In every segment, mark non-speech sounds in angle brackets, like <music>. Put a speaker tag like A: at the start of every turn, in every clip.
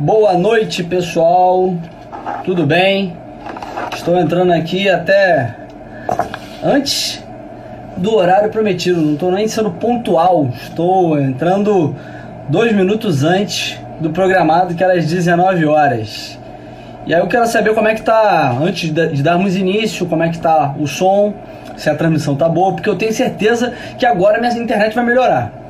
A: Boa noite, pessoal. Tudo bem? Estou entrando aqui até antes do horário prometido. Não estou nem sendo pontual. Estou entrando dois minutos antes do programado, que era às 19 horas. E aí eu quero saber como é que tá, antes de darmos início, como é que tá o som, se a transmissão tá boa, porque eu tenho certeza que agora minha internet vai melhorar.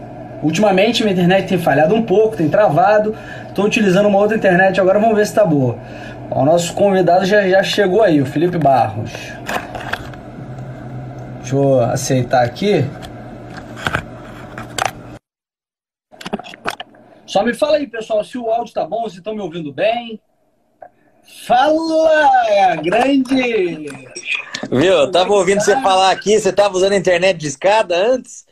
A: Ultimamente minha internet tem falhado um pouco, tem travado. Estou utilizando uma outra internet agora, vamos ver se está boa. O nosso convidado já, já chegou aí, o Felipe Barros. Deixa eu aceitar aqui. Só me fala aí, pessoal, se o áudio tá bom, se estão me ouvindo bem. Fala, grande!
B: Viu, eu tava ouvindo você falar aqui, você tava usando a internet de escada antes?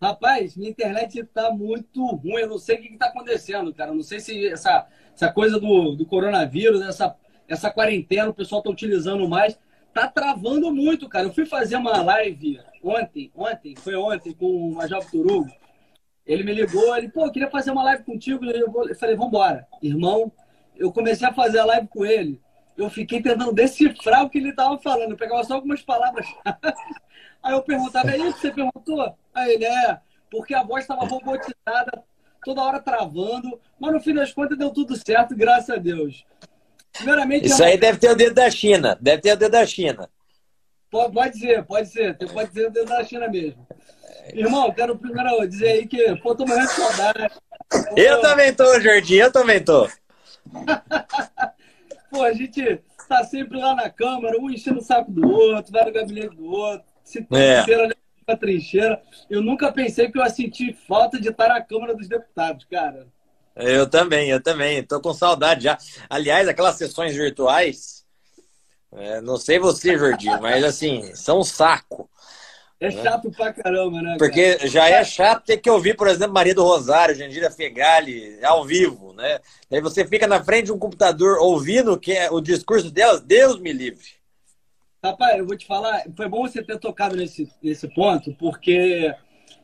A: Rapaz, minha internet tá muito ruim. Eu não sei o que, que tá acontecendo, cara. Eu não sei se essa, essa coisa do, do coronavírus, essa, essa quarentena, o pessoal tá utilizando mais. Tá travando muito, cara. Eu fui fazer uma live ontem, ontem, foi ontem, com o Major Turugo. Ele me ligou, ele, pô, queria fazer uma live contigo. Eu, eu falei, vambora. Irmão, eu comecei a fazer a live com ele. Eu fiquei tentando decifrar o que ele tava falando. Eu pegava só algumas palavras. <laughs> Aí eu perguntava, é isso que você perguntou? Aí ele, é, porque a voz estava robotizada, toda hora travando, mas no fim das contas deu tudo certo, graças a Deus.
B: Primeiramente, isso aí deve ter o dedo da China, deve ter o dedo da China.
A: Pode, pode ser, pode ser, pode ser o dedo da China mesmo. Irmão, quero primeiro dizer aí que, pô, tô morrendo de saudade.
B: Eu também tô, Jordi, eu também tô. <laughs>
A: pô, a gente tá sempre lá na Câmara, um enchendo o saco do outro, vai no gabinete do outro se trincheira, é. A trincheira. Eu nunca pensei que eu ia sentir falta de estar na Câmara dos Deputados, cara.
B: Eu também, eu também. Tô com saudade já. Aliás, aquelas sessões virtuais, é, não sei você, Jordi, mas assim, são um saco.
A: É né? chato pra caramba, né?
B: Porque cara? já é chato ter que ouvir, por exemplo, Maria do Rosário, Jandira Fegali, ao vivo, né? Aí você fica na frente de um computador ouvindo que é o discurso delas, Deus me livre.
A: Rapaz, eu vou te falar, foi bom você ter tocado nesse, nesse ponto, porque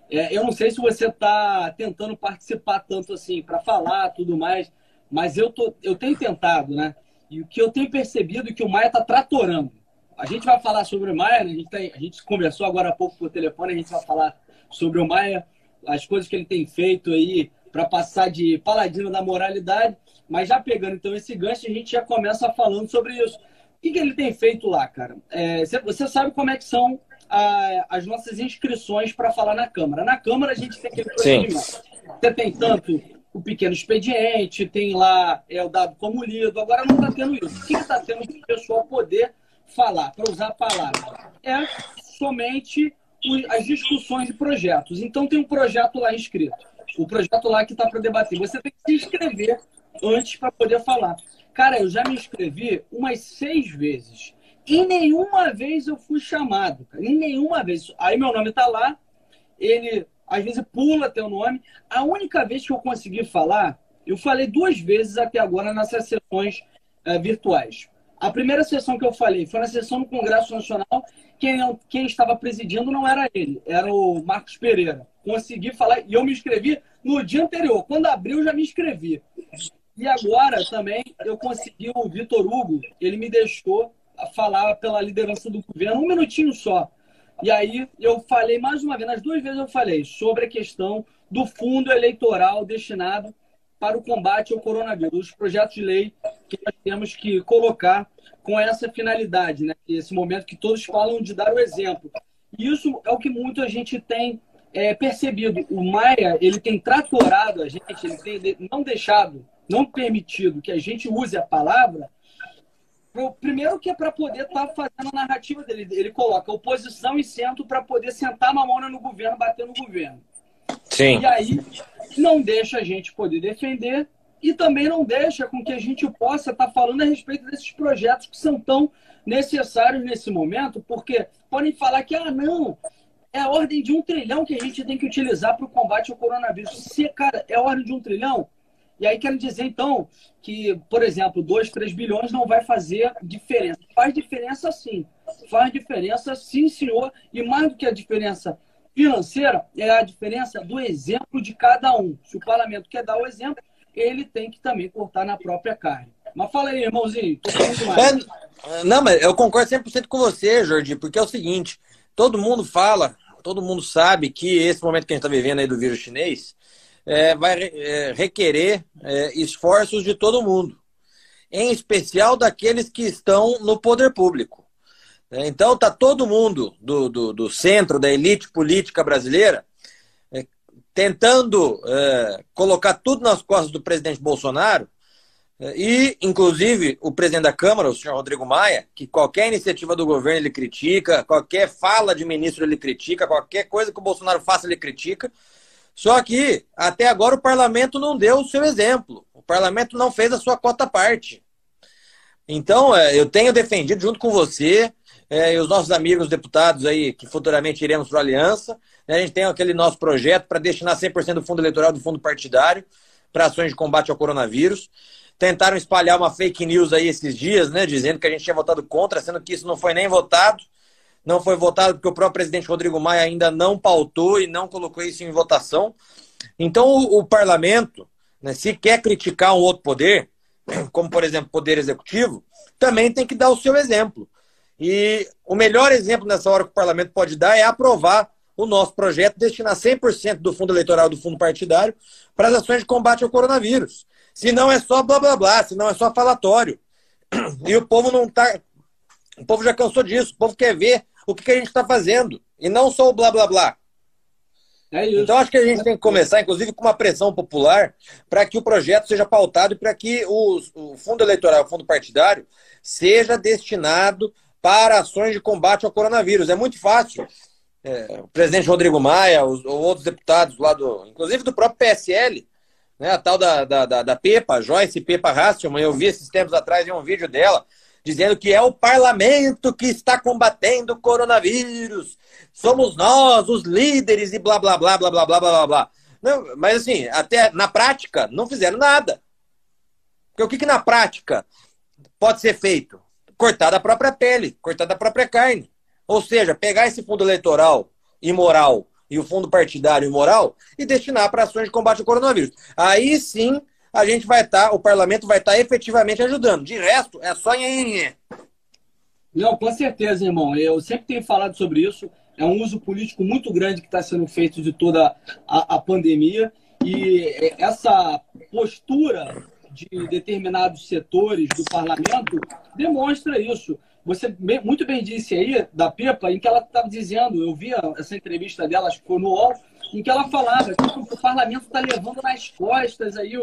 A: é, eu não sei se você está tentando participar tanto assim, para falar tudo mais, mas eu, tô, eu tenho tentado, né? E o que eu tenho percebido é que o Maia está tratorando. A gente vai falar sobre o Maia, né? a, gente a gente conversou agora há pouco por telefone, a gente vai falar sobre o Maia, as coisas que ele tem feito aí para passar de paladino da moralidade, mas já pegando então esse gancho, a gente já começa falando sobre isso que, que ele tem feito lá, cara? É, você sabe como é que são a, as nossas inscrições para falar na Câmara. Na Câmara a gente tem aquele procedimento. Você tem tanto o pequeno expediente, tem lá é, o dado como lido. Agora não está tendo isso. O que está tendo para o pessoal poder falar, para usar a palavra? É somente as discussões de projetos. Então tem um projeto lá inscrito. O projeto lá que está para debater. Você tem que se inscrever antes para poder falar. Cara, eu já me inscrevi umas seis vezes. E nenhuma vez eu fui chamado. Cara. Em nenhuma vez. Aí meu nome tá lá. Ele às vezes pula teu nome. A única vez que eu consegui falar, eu falei duas vezes até agora nessas sessões uh, virtuais. A primeira sessão que eu falei foi na sessão do Congresso Nacional. Quem, quem estava presidindo não era ele, era o Marcos Pereira. Consegui falar e eu me inscrevi no dia anterior. Quando abriu, já me inscrevi. E agora também eu consegui o Vitor Hugo, ele me deixou falar pela liderança do governo, um minutinho só. E aí eu falei mais uma vez, nas duas vezes eu falei sobre a questão do fundo eleitoral destinado para o combate ao coronavírus, os projetos de lei que nós temos que colocar com essa finalidade, né? Esse momento que todos falam de dar o exemplo. E isso é o que muita gente tem é, percebido. O Maia, ele tem tratorado a gente, ele tem não deixado não permitido que a gente use a palavra, primeiro que é para poder estar tá fazendo a narrativa dele. Ele coloca oposição e centro para poder sentar mamona no governo, bater no governo.
B: Sim.
A: E aí não deixa a gente poder defender e também não deixa com que a gente possa estar tá falando a respeito desses projetos que são tão necessários nesse momento, porque podem falar que, ah, não, é a ordem de um trilhão que a gente tem que utilizar para o combate ao coronavírus. Se, cara, é a ordem de um trilhão, e aí quero dizer, então, que, por exemplo, 2, 3 bilhões não vai fazer diferença. Faz diferença sim. Faz diferença sim, senhor. E mais do que a diferença financeira, é a diferença do exemplo de cada um. Se o parlamento quer dar o exemplo, ele tem que também cortar na própria carne. Mas fala aí, irmãozinho.
B: É, não, mas eu concordo 100% com você, Jordi, porque é o seguinte: todo mundo fala, todo mundo sabe que esse momento que a gente está vivendo aí do vírus chinês é, vai é, requerer é, esforços de todo mundo, em especial daqueles que estão no poder público. É, então, está todo mundo do, do, do, centro, da elite política brasileira, é, tentando é, colocar tudo nas costas do presidente Bolsonaro e, inclusive, o presidente da Câmara, o senhor Rodrigo Maia, que qualquer iniciativa do governo ele critica, qualquer fala de ministro ele critica, qualquer coisa que o Bolsonaro faça ele critica. Só que, até agora, o parlamento não deu o seu exemplo. O parlamento não fez a sua cota parte. Então, é, eu tenho defendido, junto com você é, e os nossos amigos deputados aí, que futuramente iremos para a Aliança, né, a gente tem aquele nosso projeto para destinar 100% do fundo eleitoral do fundo partidário para ações de combate ao coronavírus. Tentaram espalhar uma fake news aí esses dias, né? Dizendo que a gente tinha votado contra, sendo que isso não foi nem votado. Não foi votado porque o próprio presidente Rodrigo Maia ainda não pautou e não colocou isso em votação. Então, o, o parlamento, né, se quer criticar um outro poder, <clears throat> como por exemplo o poder executivo, também tem que dar o seu exemplo. E o melhor exemplo nessa hora que o parlamento pode dar é aprovar o nosso projeto, destinar 100% do fundo eleitoral do fundo partidário para as ações de combate ao coronavírus. Se não é só blá blá blá, se não é só falatório. <clears throat> E o povo não tá. O povo já cansou disso. O povo quer ver o que, que a gente está fazendo. E não só o blá blá blá. É então acho que a gente tem que começar, inclusive, com uma pressão popular para que o projeto seja pautado e para que o, o fundo eleitoral, o fundo partidário, seja destinado para ações de combate ao coronavírus. É muito fácil. É, o presidente Rodrigo Maia, os, outros deputados lá do, inclusive do próprio PSL, né, a tal da, da, da, da Pepa, Joyce Pepa Hasselman, eu vi esses tempos atrás em um vídeo dela, dizendo que é o parlamento que está combatendo o coronavírus, somos nós, os líderes, e blá, blá, blá, blá, blá, blá, blá, blá. Não, mas assim, até na prática, não fizeram nada. Porque o que, que na prática pode ser feito? Cortar da própria pele, cortar da própria carne. Ou seja, pegar esse fundo eleitoral imoral e o fundo partidário imoral e destinar para ações de combate ao coronavírus. Aí sim a gente vai estar, tá, o parlamento vai estar tá efetivamente ajudando. De resto, é só nhenhenhê.
A: Não, com certeza, irmão. Eu sempre tenho falado sobre isso. É um uso político muito grande que está sendo feito de toda a, a pandemia. E essa postura de determinados setores do parlamento demonstra isso. Você muito bem disse aí da Pepa, em que ela estava dizendo, eu vi essa entrevista dela, acho que foi no UOL, em que ela falava que o parlamento está levando nas costas aí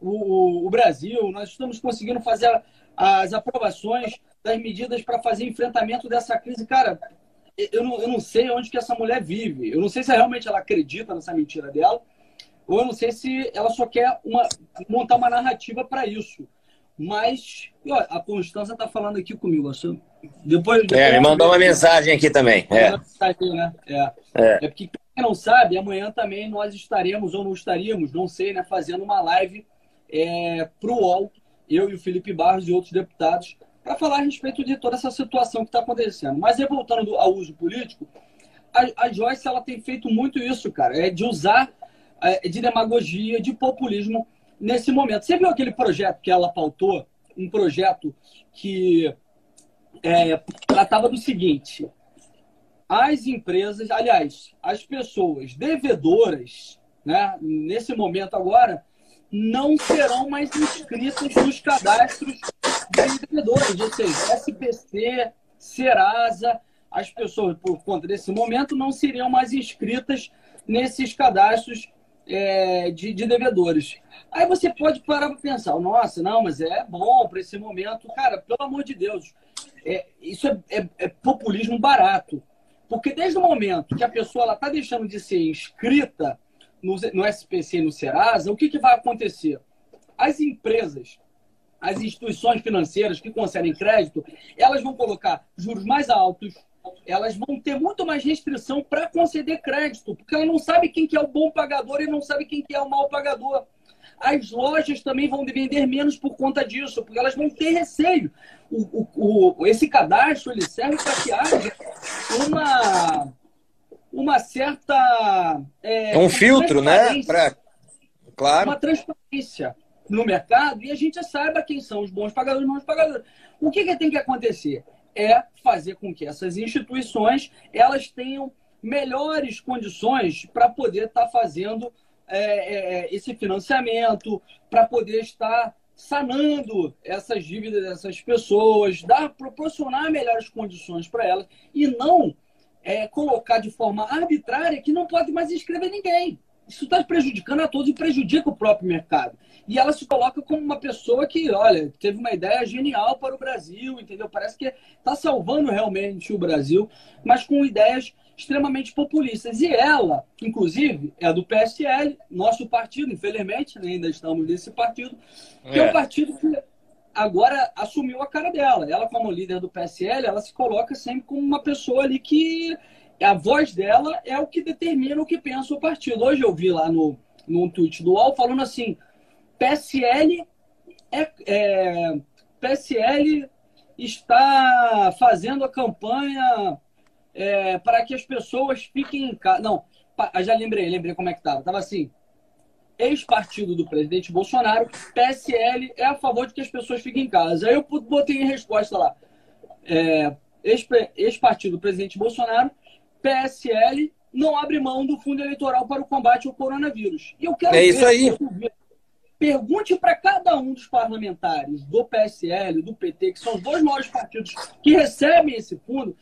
A: o, o, Brasil, nós estamos conseguindo fazer as aprovações das medidas para fazer enfrentamento dessa crise. Cara, eu não, eu não sei onde que essa mulher vive. Eu não sei se realmente ela acredita nessa mentira dela, ou eu não sei se ela só quer uma, montar uma narrativa para isso. Mas ó, a Constança está falando aqui comigo. Assim, depois, depois
B: é, me mandou uma mensagem aqui também. É.
A: Né? É. É. é porque quem não sabe, amanhã também nós estaremos ou não estaríamos, não sei, né, fazendo uma live é, para o UOL, eu e o Felipe Barros e outros deputados, para falar a respeito de toda essa situação que está acontecendo. Mas voltando ao uso político, a, a, Joyce ela tem feito muito isso, cara, é de usar é, de demagogia, de populismo nesse momento. Você viu aquele projeto que ela pautou? Um projeto que é, tratava do seguinte: as empresas, aliás, as pessoas devedoras, né, nesse momento agora, não serão mais inscritas nos cadastros de devedores, ou seja, SPC, Serasa, as pessoas, por conta desse momento, não seriam mais inscritas nesses cadastros é, de, de, devedores. Aí você pode parar para pensar, nossa, não, mas é bom para esse momento. Cara, pelo amor de Deus, é, isso é, é, é, populismo barato. Porque desde o momento que a pessoa está deixando de ser inscrita no, no SPC e no Serasa, o que, que vai acontecer? As empresas, as instituições financeiras que concedem crédito, elas vão colocar juros mais altos, elas vão ter muito mais restrição para conceder crédito, porque ela não sabe quem que é o bom pagador e não sabe quem que é o mau pagador. As lojas também vão vender menos por conta disso, porque elas vão ter receio. O, o, o esse cadastro ele serve para que haja uma, uma certa.
B: É, um filtro, né? Pra... Claro.
A: Uma transparência. no mercado e a gente saiba quem são os bons pagadores e os maus pagadores. O que, que tem que acontecer? É fazer com que essas instituições elas tenham melhores condições para poder estar tá fazendo é, é, é, esse financiamento, para poder estar sanando essas dívidas dessas pessoas, dar, proporcionar melhores condições para elas e não é, colocar de forma arbitrária que não pode mais inscrever ninguém. Isso está prejudicando a todos e prejudica o próprio mercado. E ela se coloca como uma pessoa que, olha, teve uma ideia genial para o Brasil, entendeu? Parece que está salvando realmente o Brasil, mas com ideias extremamente populistas. E ela, inclusive, é do PSL, nosso partido, infelizmente, né, ainda estamos nesse partido, que é, é um partido que agora assumiu a cara dela. Ela, como líder do PSL, ela se coloca sempre como uma pessoa ali que a voz dela é o que determina o que pensa o partido. Hoje eu vi lá no, no tweet do UOL falando assim: PSL é, é PSL está fazendo a campanha é, para que as pessoas fiquem em casa. Não, já lembrei, lembrei como é que estava. Estava assim: ex-partido do presidente Bolsonaro, PSL é a favor de que as pessoas fiquem em casa. Aí eu botei em resposta lá: é, ex-partido do presidente Bolsonaro, PSL não abre mão do fundo eleitoral para o combate ao coronavírus.
B: E eu quero é isso aí.
A: Pergunte para cada um dos parlamentares do PSL, do PT, que são os dois maiores partidos que recebem esse fundo,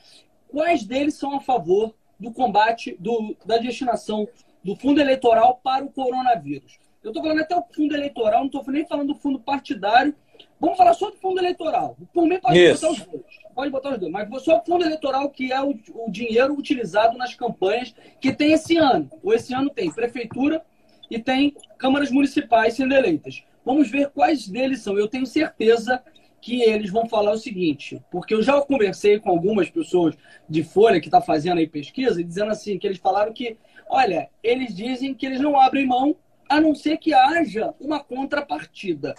A: quais deles são a favor do combate, do, da destinação do fundo eleitoral para o coronavírus. Eu estou falando até o fundo eleitoral, não estou nem falando do fundo partidário. Vamos falar só do fundo eleitoral. Por mim, pode Isso. botar os dois. Pode botar os dois. Mas só o fundo eleitoral, que é o, o dinheiro utilizado nas campanhas que tem esse ano. Ou esse ano tem prefeitura e tem câmaras municipais sendo eleitas. Vamos ver quais deles são. Eu tenho certeza que eles vão falar o seguinte, porque eu já conversei com algumas pessoas de Folha que está fazendo aí pesquisa, dizendo assim, que eles falaram que, olha, eles dizem que eles não abrem mão a não ser que haja uma contrapartida.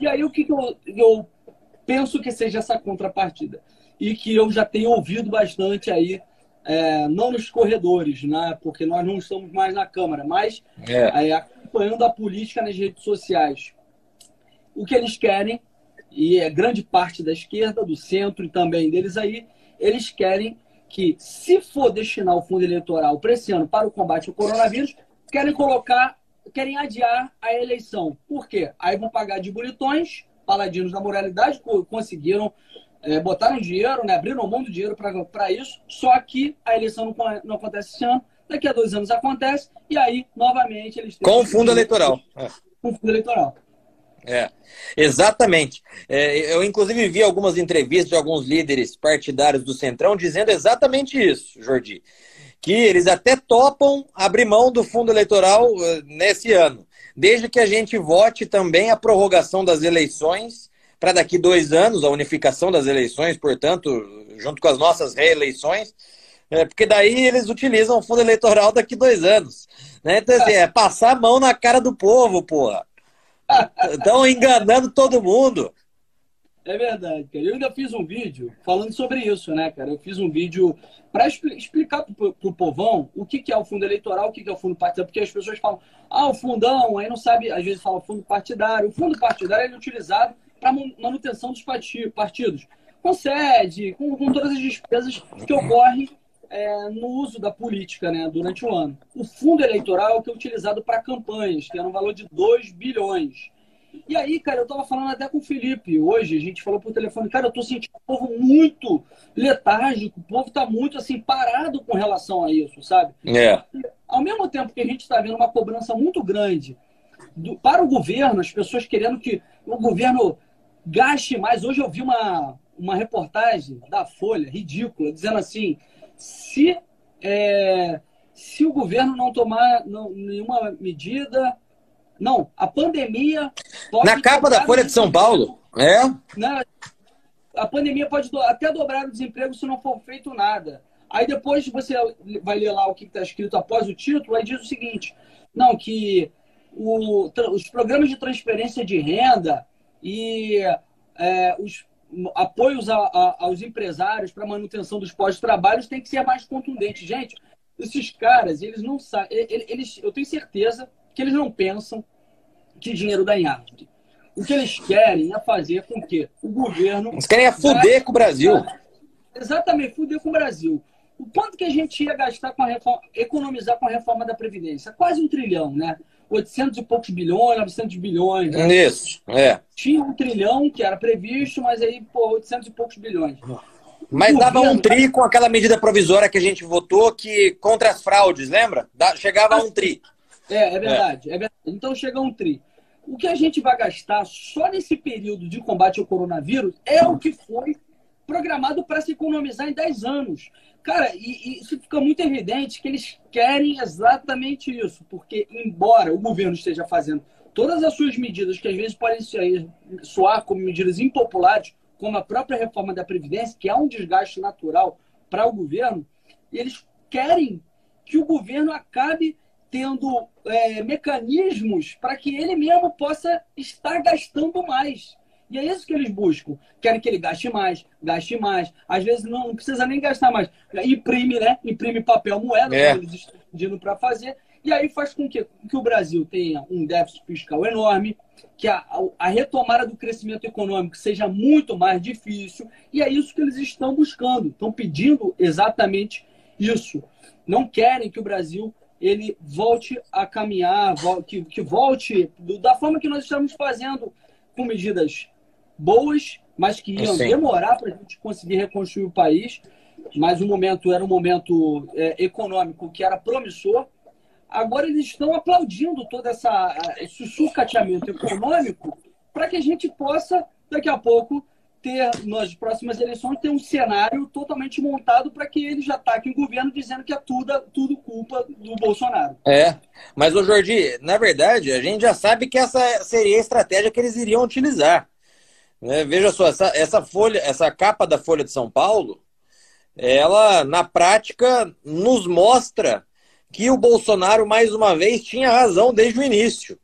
A: E aí o que, que eu, eu penso que seja essa contrapartida? E que eu já tenho ouvido bastante aí, é, não nos corredores, né? porque nós não estamos mais na Câmara, mas é. É, acompanhando a política nas redes sociais. O que eles querem e é grande parte da esquerda, do centro e também deles aí, eles querem que, se for destinar o fundo eleitoral para esse ano para o combate ao coronavírus, querem colocar, querem adiar a eleição. Por quê? Aí vão pagar de bonitões, paladinos da moralidade, conseguiram, é, botaram dinheiro, né, abriram mão do dinheiro para isso, só que a eleição não, não acontece esse ano, daqui a dois anos acontece, e aí, novamente, eles
B: têm. Com o fundo eleitoral.
A: Com o fundo eleitoral.
B: É, exatamente. É, eu, inclusive, vi algumas entrevistas de alguns líderes partidários do Centrão dizendo exatamente isso, Jordi. Que eles até topam abrir mão do fundo eleitoral uh, nesse ano, desde que a gente vote também a prorrogação das eleições para daqui dois anos, a unificação das eleições, portanto, junto com as nossas reeleições, é, porque daí eles utilizam o fundo eleitoral daqui dois anos. Né? Então, assim, é passar a mão na cara do povo, porra. Estão enganando todo mundo.
A: É verdade, cara. Eu ainda fiz um vídeo falando sobre isso, né, cara? Eu fiz um vídeo para explicar pro, pro povão o que, que é o fundo eleitoral, o que, que é o fundo partidário, porque as pessoas falam, ah, o fundão, aí não sabe, às vezes fala fundo partidário. O fundo partidário é utilizado para manutenção dos partidos, com sede, com, com todas as despesas que ocorrem é, no uso da política né, durante o ano. O fundo eleitoral que é utilizado para campanhas, que era um valor de 2 bilhões. E aí, cara, eu estava falando até com o Felipe hoje, a gente falou por telefone, cara, eu estou sentindo o povo muito letárgico, o povo está muito assim, parado com relação a isso, sabe?
B: É.
A: Ao mesmo tempo que a gente está vendo uma cobrança muito grande do, para o governo, as pessoas querendo que o governo gaste mais. Hoje eu vi uma, uma reportagem da Folha, ridícula, dizendo assim: se, é, se o governo não tomar não, nenhuma medida. Não, a pandemia.
B: Na capa da Folha de São Paulo, é?
A: Na, a pandemia pode do, até dobrar o desemprego se não for feito nada. Aí depois você vai ler lá o que está escrito após o título, aí diz o seguinte: não, que o, os programas de transferência de renda e é, os apoios a, a, aos empresários para manutenção dos pós-trabalhos tem que ser mais contundente. Gente, esses caras, eles não sabem. Eles, eu tenho certeza que eles não pensam que dinheiro dá em árvore. O que eles querem é fazer com que o governo.
B: Eles querem é fuder com o Brasil.
A: Exatamente, fuder com o Brasil. O quanto que a gente ia gastar com a reforma, economizar com a reforma da Previdência? Quase um trilhão, né? 800 e poucos bilhões, 900 bilhões. Né?
B: Isso, é.
A: Tinha um trilhão que era previsto, mas aí, pô, 800 e poucos bilhões.
B: Mas o dava governo... um tri com aquela medida provisória que a gente votou que contra as fraudes, lembra? Chegava a um tri.
A: É, é verdade, é. é verdade. Então chega a um tri. O que a gente vai gastar só nesse período de combate ao coronavírus é o que foi programado para se economizar em 10 anos. Cara, e, e, isso fica muito evidente que eles querem exatamente isso, porque, embora o governo esteja fazendo todas as suas medidas, que às vezes podem soar como medidas impopulares, como a própria reforma da Previdência, que é um desgaste natural para o governo, eles querem que o governo acabe tendo é, mecanismos para que ele mesmo possa estar gastando mais. E é isso que eles buscam. Querem que ele gaste mais, gaste mais. Às vezes não, não precisa nem gastar mais. Imprime, né? Imprime papel moeda, é. que eles estão pedindo para fazer. E aí faz com que, que o Brasil tenha um déficit fiscal enorme, que a, a retomada do crescimento econômico seja muito mais difícil. E é isso que eles estão buscando. Estão pedindo exatamente isso. Não querem que o Brasil ele volte a caminhar, que, que volte da forma que nós estamos fazendo, com medidas boas, mas que iam Sim. demorar para a gente conseguir reconstruir o país. Mas o momento era um momento é, econômico que era promissor. Agora eles estão aplaudindo todo essa, esse sucateamento econômico para que a gente possa, daqui a pouco, ter, nas próximas eleições, ter um cenário totalmente montado para que ele já ataque o governo dizendo que é tudo, tudo culpa do Bolsonaro.
B: É, mas o Jordi, na verdade, a gente já sabe que essa seria a estratégia que eles iriam utilizar. Né? Veja só, essa, essa folha, essa capa da Folha de São Paulo, ela, na prática, nos mostra que o Bolsonaro, mais uma vez, tinha razão desde o início.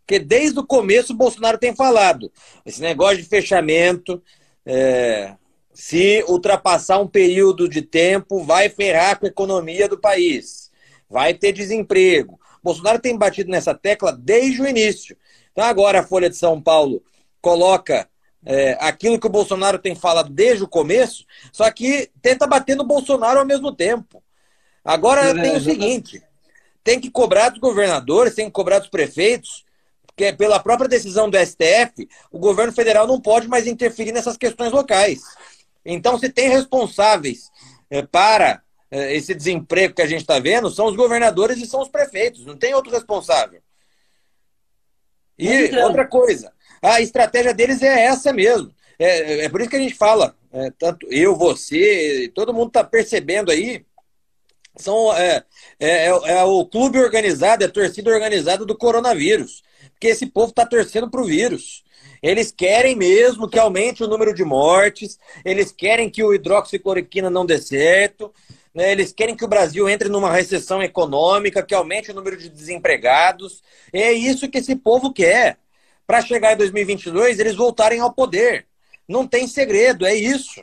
B: Porque desde o começo o Bolsonaro tem falado. Esse negócio de fechamento, é, se ultrapassar um período de tempo, vai ferrar com a economia do país. Vai ter desemprego. Bolsonaro tem batido nessa tecla desde o início. Então agora a Folha de São Paulo coloca é, aquilo que o Bolsonaro tem falado desde o começo, só que tenta bater no Bolsonaro ao mesmo tempo. Agora é, tem o seguinte: tem que cobrar dos governadores, tem que cobrar dos prefeitos, porque pela própria decisão do STF, o governo federal não pode mais interferir nessas questões locais. Então, se tem responsáveis é, para é, esse desemprego que a gente está vendo, são os governadores e são os prefeitos, não tem outro responsável. E então... outra coisa, a estratégia deles é essa mesmo. É, é por isso que a gente fala, é, tanto eu, você, todo mundo está percebendo aí, são, é, é, é, é, o clube organizado, é a torcida organizada do coronavírus. Porque esse povo está torcendo para o vírus. Eles querem mesmo que aumente o número de mortes, eles querem que o hidroxicloroquina não dê certo, né? eles querem que o Brasil entre numa recessão econômica, que aumente o número de desempregados. É isso que esse povo quer para chegar em 2022 eles voltarem ao poder. Não tem segredo, é isso.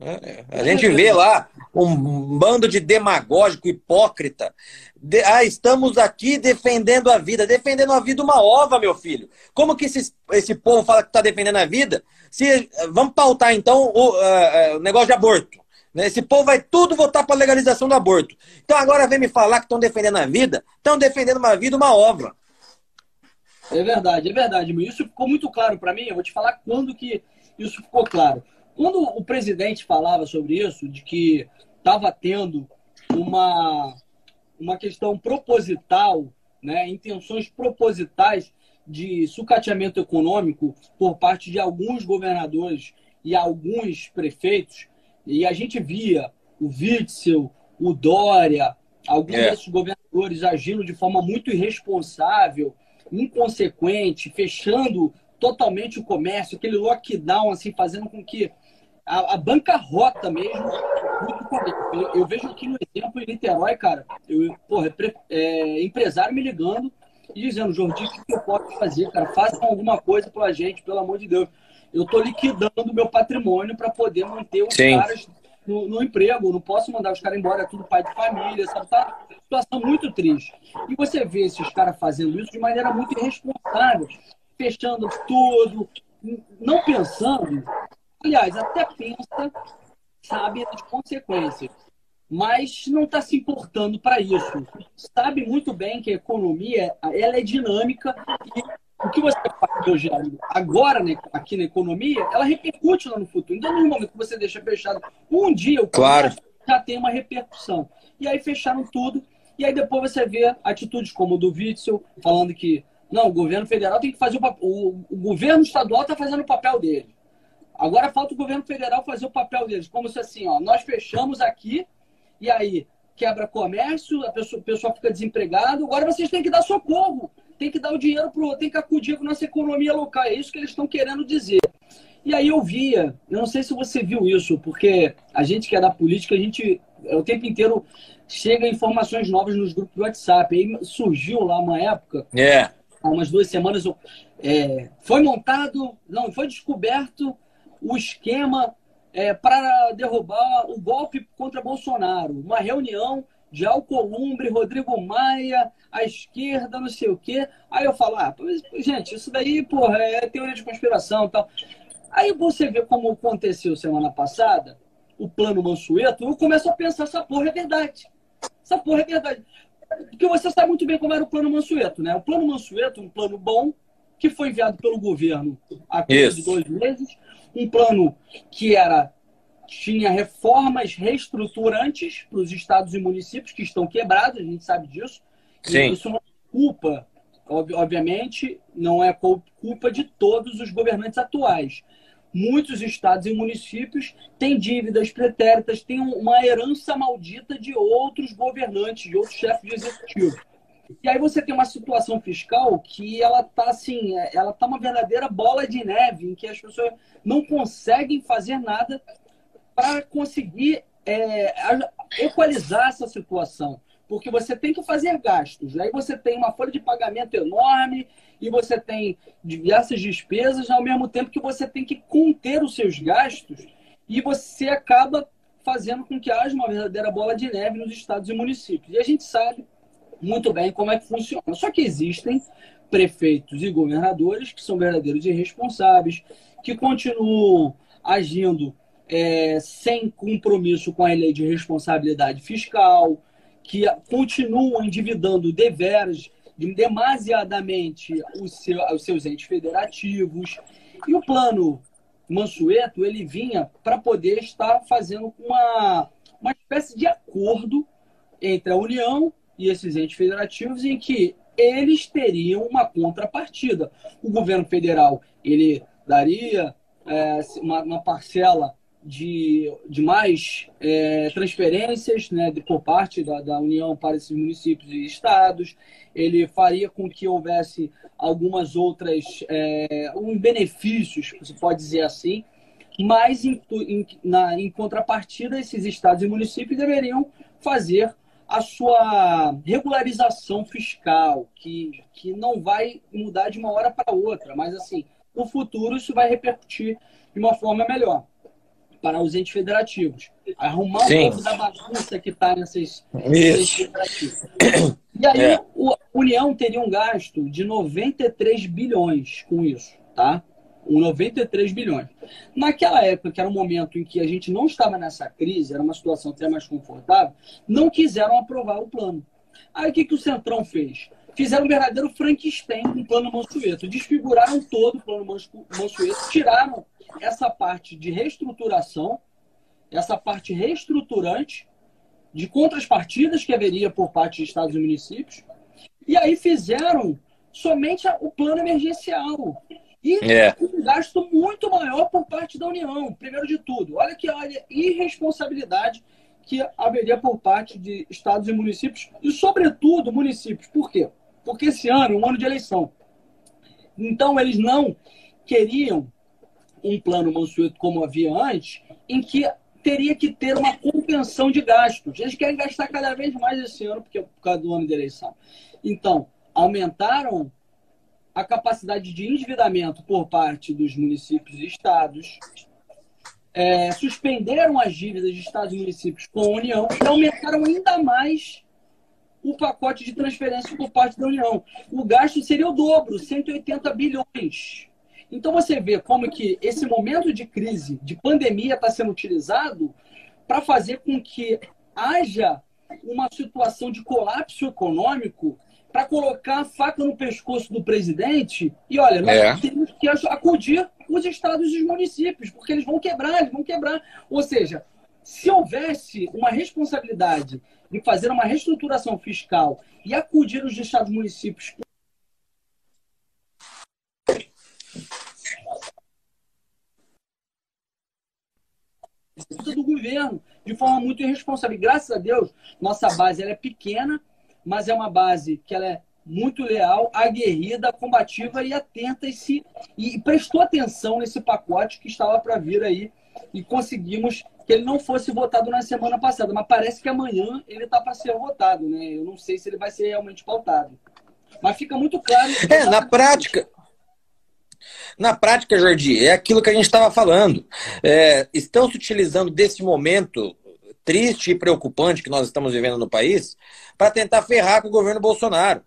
B: É, a gente vê lá um bando de demagógico, hipócrita. De, ah, estamos aqui defendendo a vida. Defendendo a vida uma ova, meu filho. Como que esse, esse povo fala que está defendendo a vida? Se, vamos pautar, então, o, uh, o negócio de aborto. Né? Esse povo vai tudo votar para legalização do aborto. Então agora vem me falar que estão defendendo a vida? Estão defendendo uma vida uma ova.
A: É verdade, é verdade. Isso ficou muito claro para mim. Eu vou te falar quando que isso ficou claro. Quando o presidente falava sobre isso, de que estava tendo uma, uma questão proposital, né, intenções propositais de sucateamento econômico por parte de alguns governadores e alguns prefeitos, e a gente via o Witzel, o Dória, alguns é. desses governadores agindo de forma muito irresponsável, inconsequente, fechando totalmente o comércio, aquele lockdown, assim, fazendo com que a, a bancarrota mesmo. Eu, eu, vejo aqui no exemplo em Niterói, cara, eu, porra, é, é, empresário me ligando e dizendo, Jordi, o que eu posso fazer, cara? Façam alguma coisa pela gente, pelo amor de Deus. Eu tô liquidando meu patrimônio para poder manter os Sim. caras no, no, emprego, não posso mandar os caras embora, é tudo pai de família, sabe? Tá situação muito triste. E você vê esses caras fazendo isso de maneira muito irresponsável. fechando tudo, não pensando, aliás, até pensa, sabe das consequências, mas não está se importando para isso. Sabe muito bem que a economia ela é dinâmica e o que você faz hoje agora né, aqui na economia, ela repercute lá no futuro. Então, no momento que você deixa fechado um dia, o
B: claro.
A: já tem uma repercussão. E aí fecharam tudo, e aí depois você vê atitudes como o do Witzel, falando que não, o governo federal tem que fazer o papel. O, o governo estadual está fazendo o papel dele. Agora falta o governo federal fazer o papel deles. Como se assim, ó, nós fechamos aqui, e aí quebra comércio, a pessoa, a pessoa fica desempregada, agora vocês têm que dar socorro tem que dar o dinheiro para tem que acudir com a nossa economia local. É isso que eles estão querendo dizer. E aí eu via, eu não sei se você viu isso, porque a gente que é da política, a gente o tempo inteiro chega informações novas nos grupos do WhatsApp. Aí surgiu lá uma época,
B: é.
A: há umas duas semanas, é, foi montado, não, foi descoberto o esquema é, para derrubar o golpe contra Bolsonaro. Uma reunião de Alcolumbre, Rodrigo Maia, a esquerda, não sei o quê. Aí eu falo, ah, gente, isso daí, porra, é teoria de conspiração e tal. Aí você vê como aconteceu semana passada, o plano Mansueto, eu começo a pensar, essa porra é verdade. Essa porra é verdade. Porque você sabe muito bem como era o plano Mansueto, né? O plano Mansueto, um plano bom, que foi enviado pelo governo há de dois meses, um plano que era tinha reformas reestruturantes para os estados e municípios que estão quebrados, a gente sabe disso.
B: Sim.
A: Isso não é culpa, obviamente, não é culpa de todos os governantes atuais. Muitos estados e municípios têm dívidas pretéritas, têm uma herança maldita de outros governantes, de outros chefes de executivo. E aí você tem uma situação fiscal que ela tá assim, ela tá uma verdadeira bola de neve, em que as pessoas não conseguem fazer nada para conseguir é, equalizar essa situação. Porque você tem que fazer gastos. Aí você tem uma folha de pagamento enorme e você tem diversas despesas, ao mesmo tempo que você tem que conter os seus gastos e você acaba fazendo com que haja uma verdadeira bola de neve nos estados e municípios. E a gente sabe muito bem como é que funciona. Só que existem prefeitos e governadores que são verdadeiros irresponsáveis, que continuam agindo é, sem compromisso com a lei de responsabilidade fiscal, que continuam endividando deveres demasiadamente os, seu, os seus entes federativos. E o plano Mansueto, ele vinha para poder estar fazendo uma, uma espécie de acordo entre a União e esses entes federativos em que eles teriam uma contrapartida. O governo federal, ele daria é, uma, uma parcela de, de mais é, transferências né, de, por parte da, da União para esses municípios e estados. Ele faria com que houvesse algumas outras é, um benefícios, você pode dizer assim, mas em, em, na, em contrapartida, esses estados e municípios deveriam fazer a sua regularização fiscal, que, que não vai mudar de uma hora para outra, mas assim, no futuro isso vai repercutir de uma forma melhor para os entes federativos. Arrumar Sim. um pouco da bagunça que está nesses, entes federativos. E aí, é. a União teria um gasto de 93 bilhões com isso, tá? 93 bilhões. Naquela época, que era um momento em que a gente não estava nessa crise, era uma situação até mais confortável, não quiseram aprovar o plano. Aí o que, que o Centrão fez? Fizeram um verdadeiro Frankenstein com o plano Mansueto. Desfiguraram todo o plano Mansueto, tiraram essa parte de reestruturação, essa parte reestruturante de contrapartidas que haveria por parte de estados e municípios, e aí fizeram somente o plano emergencial. E é. um gasto muito maior por parte da União, primeiro de tudo. Olha que olha, irresponsabilidade que haveria por parte de estados e municípios, e sobretudo municípios. Por quê? Porque esse ano é um ano de eleição. Então, eles não queriam um plano Mansueto como havia antes, em que teria que ter uma contenção de gastos. Eles querem gastar cada vez mais esse ano, porque é por causa do ano de eleição. Então, aumentaram a capacidade de endividamento por parte dos municípios e estados, é, suspenderam as dívidas de estados e municípios com a União e aumentaram ainda mais o pacote de transferência por parte da União. O gasto seria o dobro, 180 bilhões. Então você vê como que esse momento de crise, de pandemia, está sendo utilizado para fazer com que haja uma situação de colapso econômico para colocar a faca no pescoço do presidente e olha, nós é. temos que acudir os estados e os municípios, porque eles vão quebrar, eles vão quebrar. Ou seja, se houvesse uma responsabilidade de fazer uma reestruturação fiscal e acudir os estados e municípios do governo de forma muito irresponsável. E, graças a Deus, nossa base ela é pequena, mas é uma base que ela é muito leal, aguerrida, combativa e atenta e, se, e prestou atenção nesse pacote que estava para vir aí e conseguimos que ele não fosse votado na semana passada, mas parece que amanhã ele está para ser votado, né? Eu não sei se ele vai ser realmente pautado. Mas fica muito claro.
B: É, na prática, na prática, Jordi, é aquilo que a gente estava falando. É, estão se utilizando desse momento triste e preocupante que nós estamos vivendo no país para tentar ferrar com o governo Bolsonaro.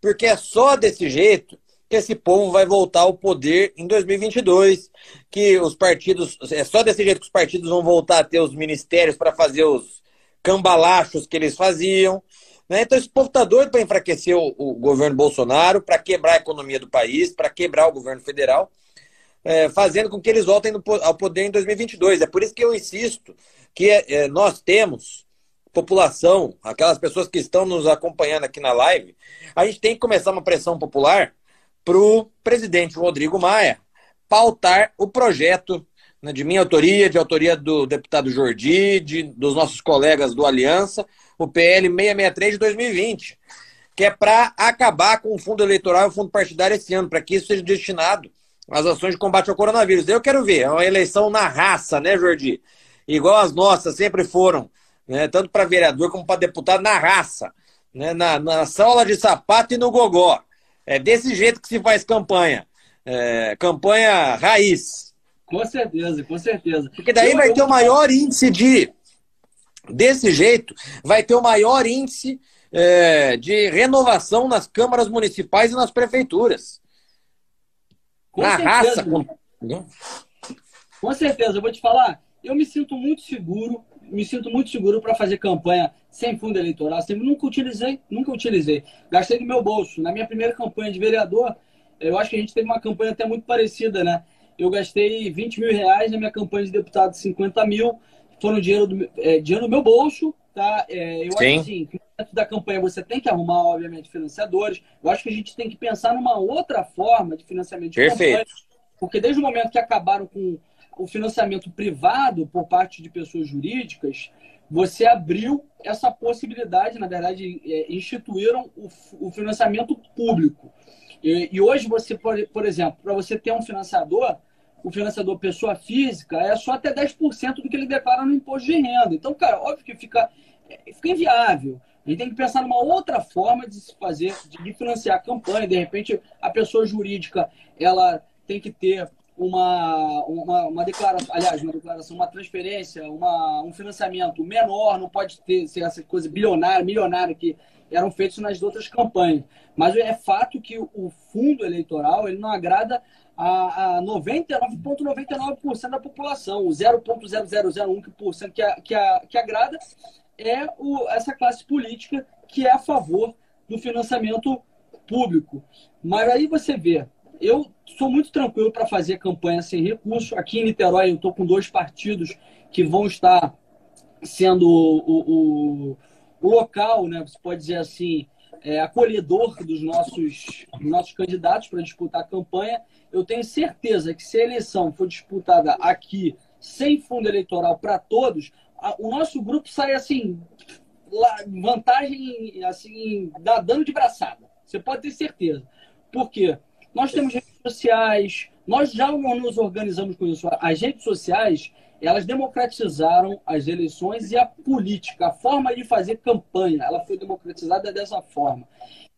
B: Porque é só desse jeito que esse povo vai voltar ao poder em 2022, que os partidos, é só desse jeito que os partidos vão voltar a ter os ministérios para fazer os cambalachos que eles faziam. Né? Então, esse povo está doido para enfraquecer o, o, governo Bolsonaro, para quebrar a economia do país, para quebrar o governo federal, é, fazendo com que eles voltem no, ao poder em 2022. É por isso que eu insisto que é, é, nós temos, população, aquelas pessoas que estão nos acompanhando aqui na live, a gente tem que começar uma pressão popular para o presidente Rodrigo Maia pautar o projeto né, de minha autoria, de autoria do deputado Jordi, de, dos nossos colegas do Aliança, o PL 663 de 2020, que é para acabar com o fundo eleitoral e o fundo partidário esse ano, para que isso seja destinado às ações de combate ao coronavírus. Eu quero ver, é uma eleição na raça, né, Jordi? Igual as nossas sempre foram, né, tanto para vereador como para deputado, na raça, né, na, na sola de sapato e no gogó. É desse jeito que se faz campanha. É, campanha raiz.
A: Com certeza, com certeza.
B: Porque daí eu, vai eu... ter o maior índice de Desse jeito, vai ter o maior índice é, de renovação nas câmaras municipais e nas prefeituras.
A: Com Na certeza. raça. Com... com certeza, eu vou te falar, eu me sinto muito seguro, me sinto muito seguro para fazer campanha sem fundo eleitoral. Sempre nunca utilizei, nunca utilizei. Gastei do meu bolso. Na minha primeira campanha de vereador, eu acho que a gente teve uma campanha até muito parecida, né? Eu gastei 20 mil reais na minha campanha de deputado, 50 mil foram dinheiro do, é, dinheiro do meu bolso, tá? É, eu Sim. acho assim, que dentro da campanha você tem que arrumar, obviamente, financiadores. Eu acho que a gente tem que pensar numa outra forma de financiamento de
B: Perfeito. campanha.
A: Porque desde o momento que acabaram com o financiamento privado por parte de pessoas jurídicas, você abriu essa possibilidade, na verdade, é, instituíram o, o financiamento público. E, e, hoje você, por, por exemplo, para você ter um financiador, o financiador pessoa física é só até 10% do que ele declara no imposto de renda. Então, cara, óbvio que fica, fica inviável. A gente tem que pensar numa outra forma de se fazer, de financiar a campanha. De repente, a pessoa jurídica ela tem que ter uma, uma, uma declaração, aliás, uma declaração, uma transferência, uma, um financiamento menor, não pode ter ser essa coisa bilionária, milionária que eram feitos nas outras campanhas. Mas é fato que o fundo eleitoral ele não agrada a, a 99,99% da população. O 0,0001% que, a, que, a, que agrada é o, essa classe política que é a favor do financiamento público. Mas aí você vê, eu sou muito tranquilo para fazer campanha sem recurso. Aqui em Niterói eu estou com dois partidos que vão estar sendo o, o, o local, né? Você pode dizer assim, é, acolhedor dos nossos, nossos candidatos para disputar a campanha. Eu tenho certeza que se a eleição for disputada aqui sem fundo eleitoral para todos, a, o nosso grupo sai assim, vantagem, assim, dá dano de braçada. Você pode ter certeza. Por quê? Nós temos redes sociais, nós já nos organizamos com isso. As redes sociais, elas democratizaram as eleições e a política, a forma de fazer campanha, ela foi democratizada dessa forma.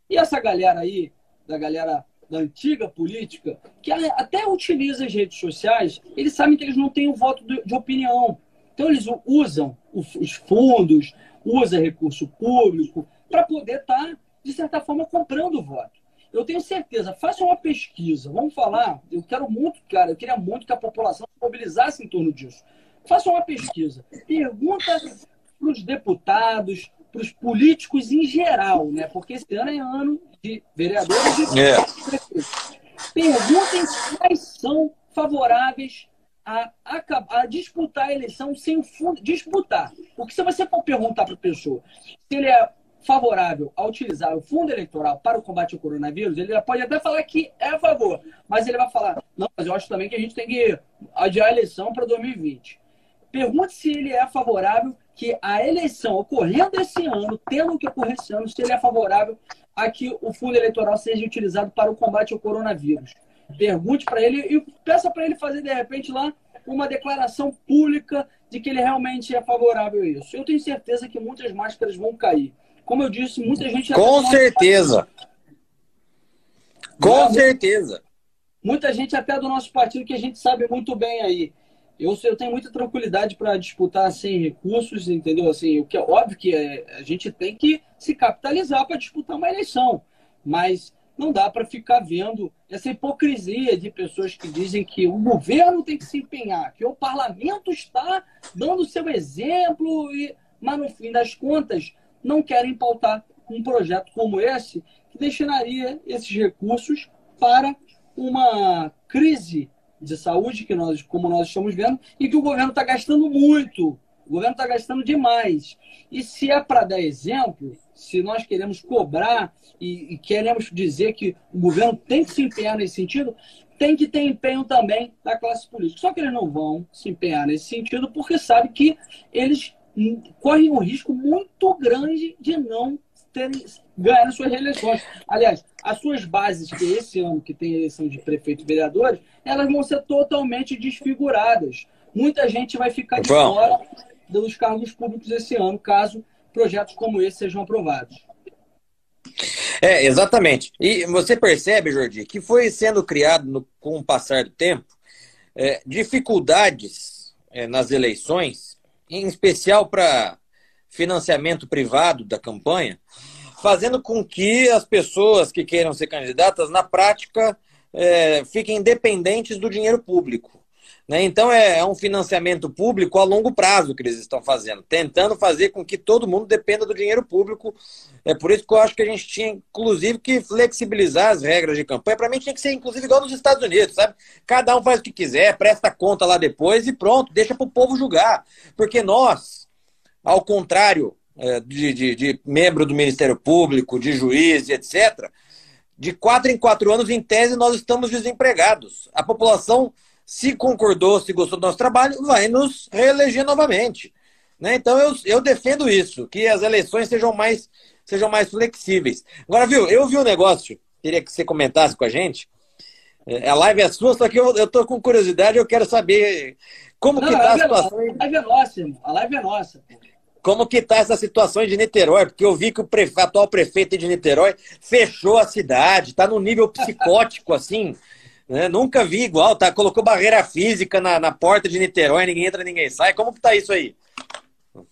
A: E essa galera aí, da galera da antiga política, que até utiliza as redes sociais, eles sabem que eles não têm o voto de opinião. Então eles usam os fundos, usam recurso público, para poder estar, tá, de certa forma, comprando o voto. Eu tenho certeza, faça uma pesquisa. Vamos falar, eu quero muito, cara, eu queria muito que a população se mobilizasse em torno disso. Faça uma pesquisa. Pergunta para os deputados, para os políticos em geral, né? Porque esse ano é ano de vereadores e é. prefeitos. Perguntem quais são favoráveis a, a, a, disputar a eleição sem o fundo. Disputar. Porque se você for perguntar para a pessoa se ele é favorável a utilizar o fundo eleitoral para o combate ao coronavírus, ele pode até falar que é a favor, mas ele vai falar, não, mas eu acho também que a gente tem que adiar a eleição para 2020. Pergunte se ele é favorável que a eleição ocorrendo esse ano, tendo que ocorrer esse ano, se ele é favorável a que o fundo eleitoral seja utilizado para o combate ao coronavírus. Pergunte para ele e peça para ele fazer, de repente, lá uma declaração pública de que ele realmente é favorável a isso. Eu tenho certeza que muitas máscaras vão cair. Como eu disse, muita gente.
B: Com certeza. Com certeza.
A: Muita gente até do nosso partido que a gente sabe muito bem aí. Eu, eu tenho muita tranquilidade para disputar sem recursos, entendeu? Assim, o que é óbvio que é, a gente tem que se capitalizar para disputar uma eleição, mas não dá para ficar vendo essa hipocrisia de pessoas que dizem que o governo tem que se empenhar, que o parlamento está dando seu exemplo, e... mas no fim das contas não querem pautar um projeto como esse, que destinaria esses recursos para uma crise de saúde, que nós, como nós estamos vendo, e que o governo está gastando muito. O governo está gastando demais. E se é para dar exemplo, se nós queremos cobrar e, e, queremos dizer que o governo tem que se empenhar nesse sentido, tem que ter empenho também da classe política. Só que eles não vão se empenhar nesse sentido porque sabem que eles correm um risco muito grande de não terem, ganhar suas reeleições. Aliás, as suas bases, que esse ano que tem eleição de prefeito e vereadores, elas vão ser totalmente desfiguradas. Muita gente vai ficar de Bom. fora dos cargos públicos esse ano, caso projetos como esse sejam aprovados.
B: É, exatamente. E você percebe, Jordi, que foi sendo criado no, com o passar do tempo é, dificuldades é, nas eleições em especial para financiamento privado da campanha, fazendo com que as pessoas que queiram ser candidatas, na prática, é, fiquem dependentes do dinheiro público. Né? Então, é, é, um financiamento público a longo prazo que eles estão fazendo, tentando fazer com que todo mundo dependa do dinheiro público. É por isso que eu acho que a gente tinha, inclusive, que flexibilizar as regras de campanha. Para mim, tinha que ser, inclusive, igual nos Estados Unidos, sabe? Cada um faz o que quiser, presta conta lá depois e pronto, deixa para o povo julgar. Porque nós, ao contrário é, de, de, de membro do Ministério Público, de juiz, etc., de quatro em quatro anos, em tese, nós estamos desempregados. A população se concordou, se gostou do nosso trabalho, vai nos reeleger novamente. Né? Então eu, eu defendo isso, que as eleições sejam mais, sejam mais flexíveis. Agora, viu, eu vi um negócio, queria que você comentasse com a gente. É, a live é sua, só que eu, eu tô com curiosidade, eu quero saber como Não, que tá a, a situação.
A: A live é nossa, a live é nossa.
B: Como que tá essa situação de Niterói? Porque eu vi que o atual prefeito de Niterói fechou a cidade, tá no nível psicótico, assim. Né? Nunca vi igual, tá? Colocou barreira física na, na porta de Niterói, ninguém entra, ninguém sai. Como que tá isso aí?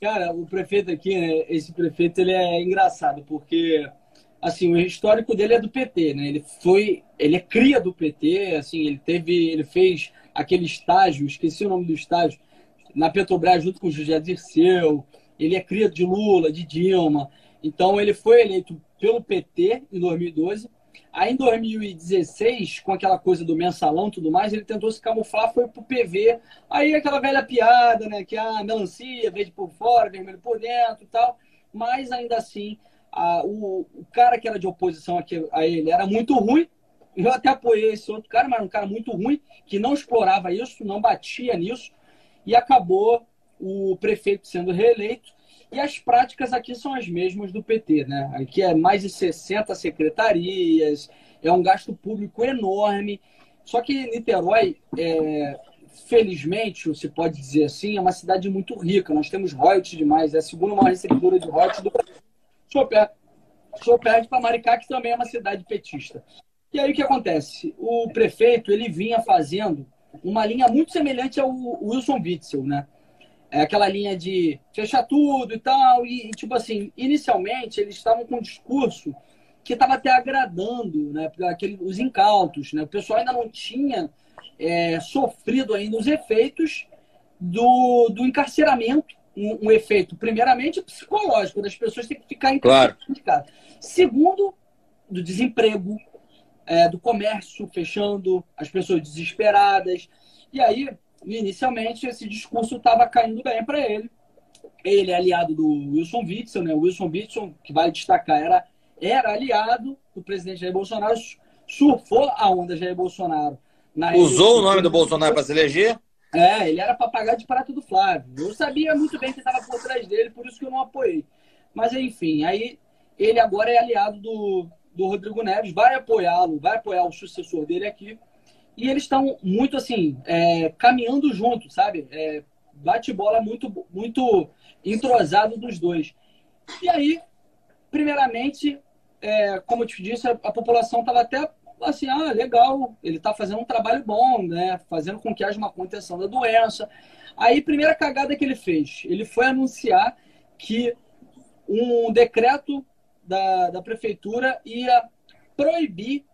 A: Cara, o prefeito aqui, né, esse prefeito, ele é engraçado, porque assim, o histórico dele é do PT, né? Ele foi, ele é cria do PT, assim, ele teve, ele fez aquele estágio, esqueci o nome do estágio, na Petrobras junto com o José Dirceu, ele é cria de Lula, de Dilma. Então ele foi eleito pelo PT em 2012 Aí em 2016, com aquela coisa do mensalão e tudo mais, ele tentou se camuflar, foi pro PV. Aí aquela velha piada, né? Que a melancia, verde por fora, vermelho por dentro e tal. Mas ainda assim, a, o, o, cara que era de oposição a ele era muito ruim. Eu até apoiei esse outro cara, mas era um cara muito ruim, que não explorava isso, não batia nisso. E acabou o prefeito sendo reeleito. E as práticas aqui são as mesmas do PT, né? Aqui é mais de 60 secretarias, é um gasto público enorme. Só que Niterói, é, felizmente, se pode dizer assim, é uma cidade muito rica. Nós temos royalties demais, é a segunda maior receptora de royalties do Brasil. Só perde para Maricá, que também é uma cidade petista. E aí o que acontece? O prefeito ele vinha fazendo uma linha muito semelhante ao Wilson Witzel, né? É, aquela linha de fechar tudo e tal. E, e tipo assim, inicialmente eles estavam com um discurso que estava até agradando né, aquele, os incautos. Né? O pessoal ainda não tinha é, sofrido ainda os efeitos do, do encarceramento. Um, um, efeito, primeiramente, psicológico, das pessoas têm que ficar em
B: claro.
A: casa. Segundo, do desemprego, é, do comércio fechando, as pessoas desesperadas. E aí, inicialmente, esse discurso estava caindo bem para ele. Ele é aliado do Wilson Witzel, né? O Wilson Witzel, que vale destacar, era era aliado do presidente Jair Bolsonaro, surfou a onda Jair Bolsonaro.
B: Usou o nome do Bolsonaro para se eleger?
A: É, ele era papagaio de prato do Flávio. Eu sabia muito bem que estava por trás dele, por isso que eu não apoiei. Mas enfim, aí ele agora é aliado do, do Rodrigo Neves, vai apoiá-lo, vai apoiar o sucessor dele aqui. E eles estão muito assim, é, caminhando junto, sabe? É, bate bola muito, muito entrosado dos dois. E aí, primeiramente, é, como eu te disse, a, a população estava até assim, ah, legal, ele está fazendo um trabalho bom, né? Fazendo com que haja uma contenção da doença. Aí, primeira cagada que ele fez, ele foi anunciar que um decreto da, da prefeitura ia proibir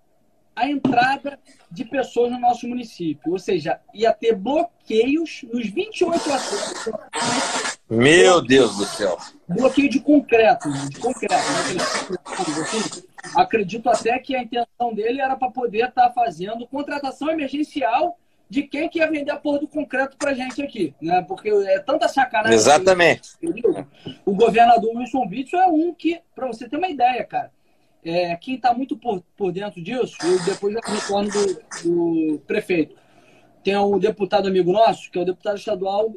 A: a entrada de pessoas no nosso município. Ou seja, ia ter bloqueios nos 28 acessos
B: meu Deus do céu.
A: Bloqueio de concreto, de concreto. Né? Acredito até que a intenção dele era para poder estar tá fazendo contratação emergencial de quem que ia vender a porra do concreto pra gente aqui, né? Porque é tanta sacanagem.
B: Exatamente.
A: O governador Wilson Witzel é um que, para você ter uma ideia, cara, é, quem está muito por, por dentro disso, eu depois já retorno do, do prefeito. Tem um deputado amigo nosso, que é o deputado estadual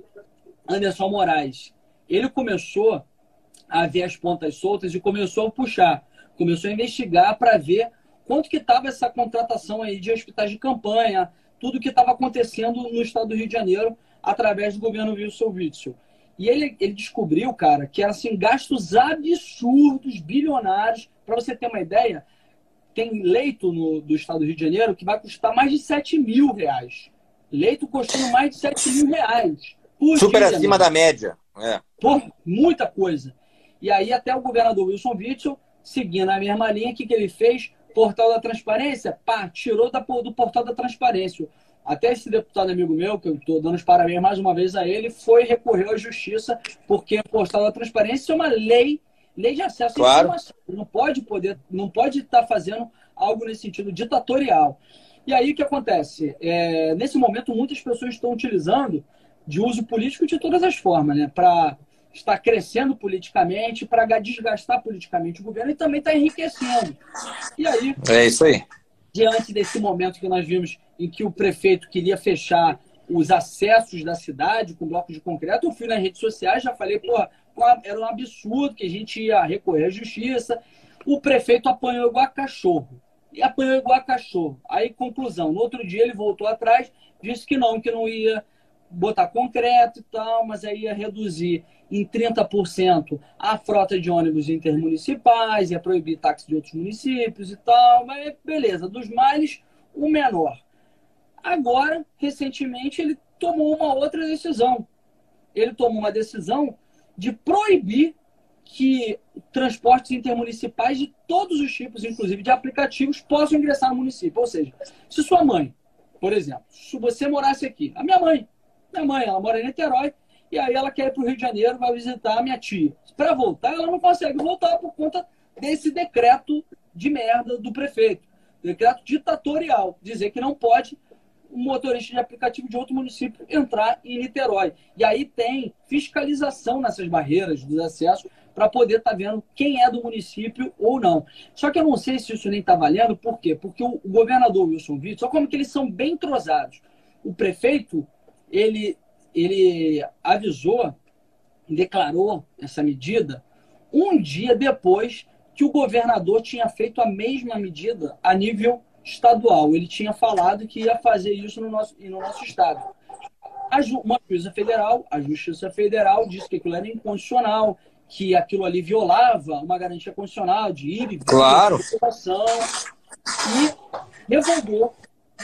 A: Anderson Moraes. Ele começou a ver as pontas soltas e começou a puxar, começou a investigar para ver quanto que estava essa contratação aí de hospitais de campanha, tudo que estava acontecendo no estado do Rio de Janeiro através do governo Wilson Witzel. E ele, ele descobriu, cara, que eram assim, gastos absurdos, bilionários. Para você ter uma ideia, tem leito no, do estado do Rio de Janeiro que vai custar mais de 7 mil reais. Leito custando mais de 7 mil reais.
B: Super dia, acima da média. É.
A: Por muita coisa. E aí até o governador Wilson Witzel, seguindo a mesma linha, o que, que ele fez? Portal da Transparência, pá, tirou da, do Portal da Transparência. Até esse deputado amigo meu, que eu estou dando os parabéns mais uma vez a ele, foi recorrer à justiça, porque o Portal da Transparência é uma lei, lei de acesso
B: claro. à
A: informação. Não pode poder, não pode estar tá fazendo algo nesse sentido ditatorial. E aí o que acontece? É, nesse momento, muitas pessoas estão utilizando de uso político de todas as formas, né? Para estar crescendo politicamente, para desgastar politicamente o governo e também está enriquecendo. E aí.
B: É isso aí.
A: Diante desse momento que nós vimos em que o prefeito queria fechar os acessos da cidade com blocos de concreto, eu fui nas redes sociais, já falei, pô, era um absurdo que a gente ia recorrer à justiça. O prefeito apanhou igual a cachorro. E apanhou igual a cachorro. Aí, conclusão, no outro dia ele voltou atrás, disse que não, que não ia botar concreto e tal, mas aí ia reduzir em 30% a frota de ônibus intermunicipais, ia proibir táxi de outros municípios e tal, mas beleza, dos males, o menor. Agora, recentemente, ele tomou uma outra decisão. Ele tomou uma decisão de proibir que transportes intermunicipais de todos os tipos, inclusive de aplicativos, possam ingressar no município. Ou seja, se sua mãe, por exemplo, se você morasse aqui, a minha mãe minha mãe, ela mora em Niterói, e aí ela quer ir para o Rio de Janeiro, vai visitar a minha tia. Para voltar, ela não consegue voltar por conta desse decreto de merda do prefeito. Decreto ditatorial, dizer que não pode um motorista de aplicativo de outro município entrar em Niterói. E aí tem fiscalização nessas barreiras dos acessos para poder estar tá vendo quem é do município ou não. Só que eu não sei se isso nem está valendo, por quê? Porque o governador Wilson Witzel, só como que eles são bem entrosados. O prefeito ele, ele avisou, declarou essa medida um dia depois que o governador tinha feito a mesma medida a nível estadual. Ele tinha falado que ia fazer isso no nosso, no nosso estado. A ju uma juíza federal, a Justiça Federal, disse que aquilo era inconstitucional, que aquilo ali violava uma garantia constitucional de ir e vir,
B: claro.
A: e revogou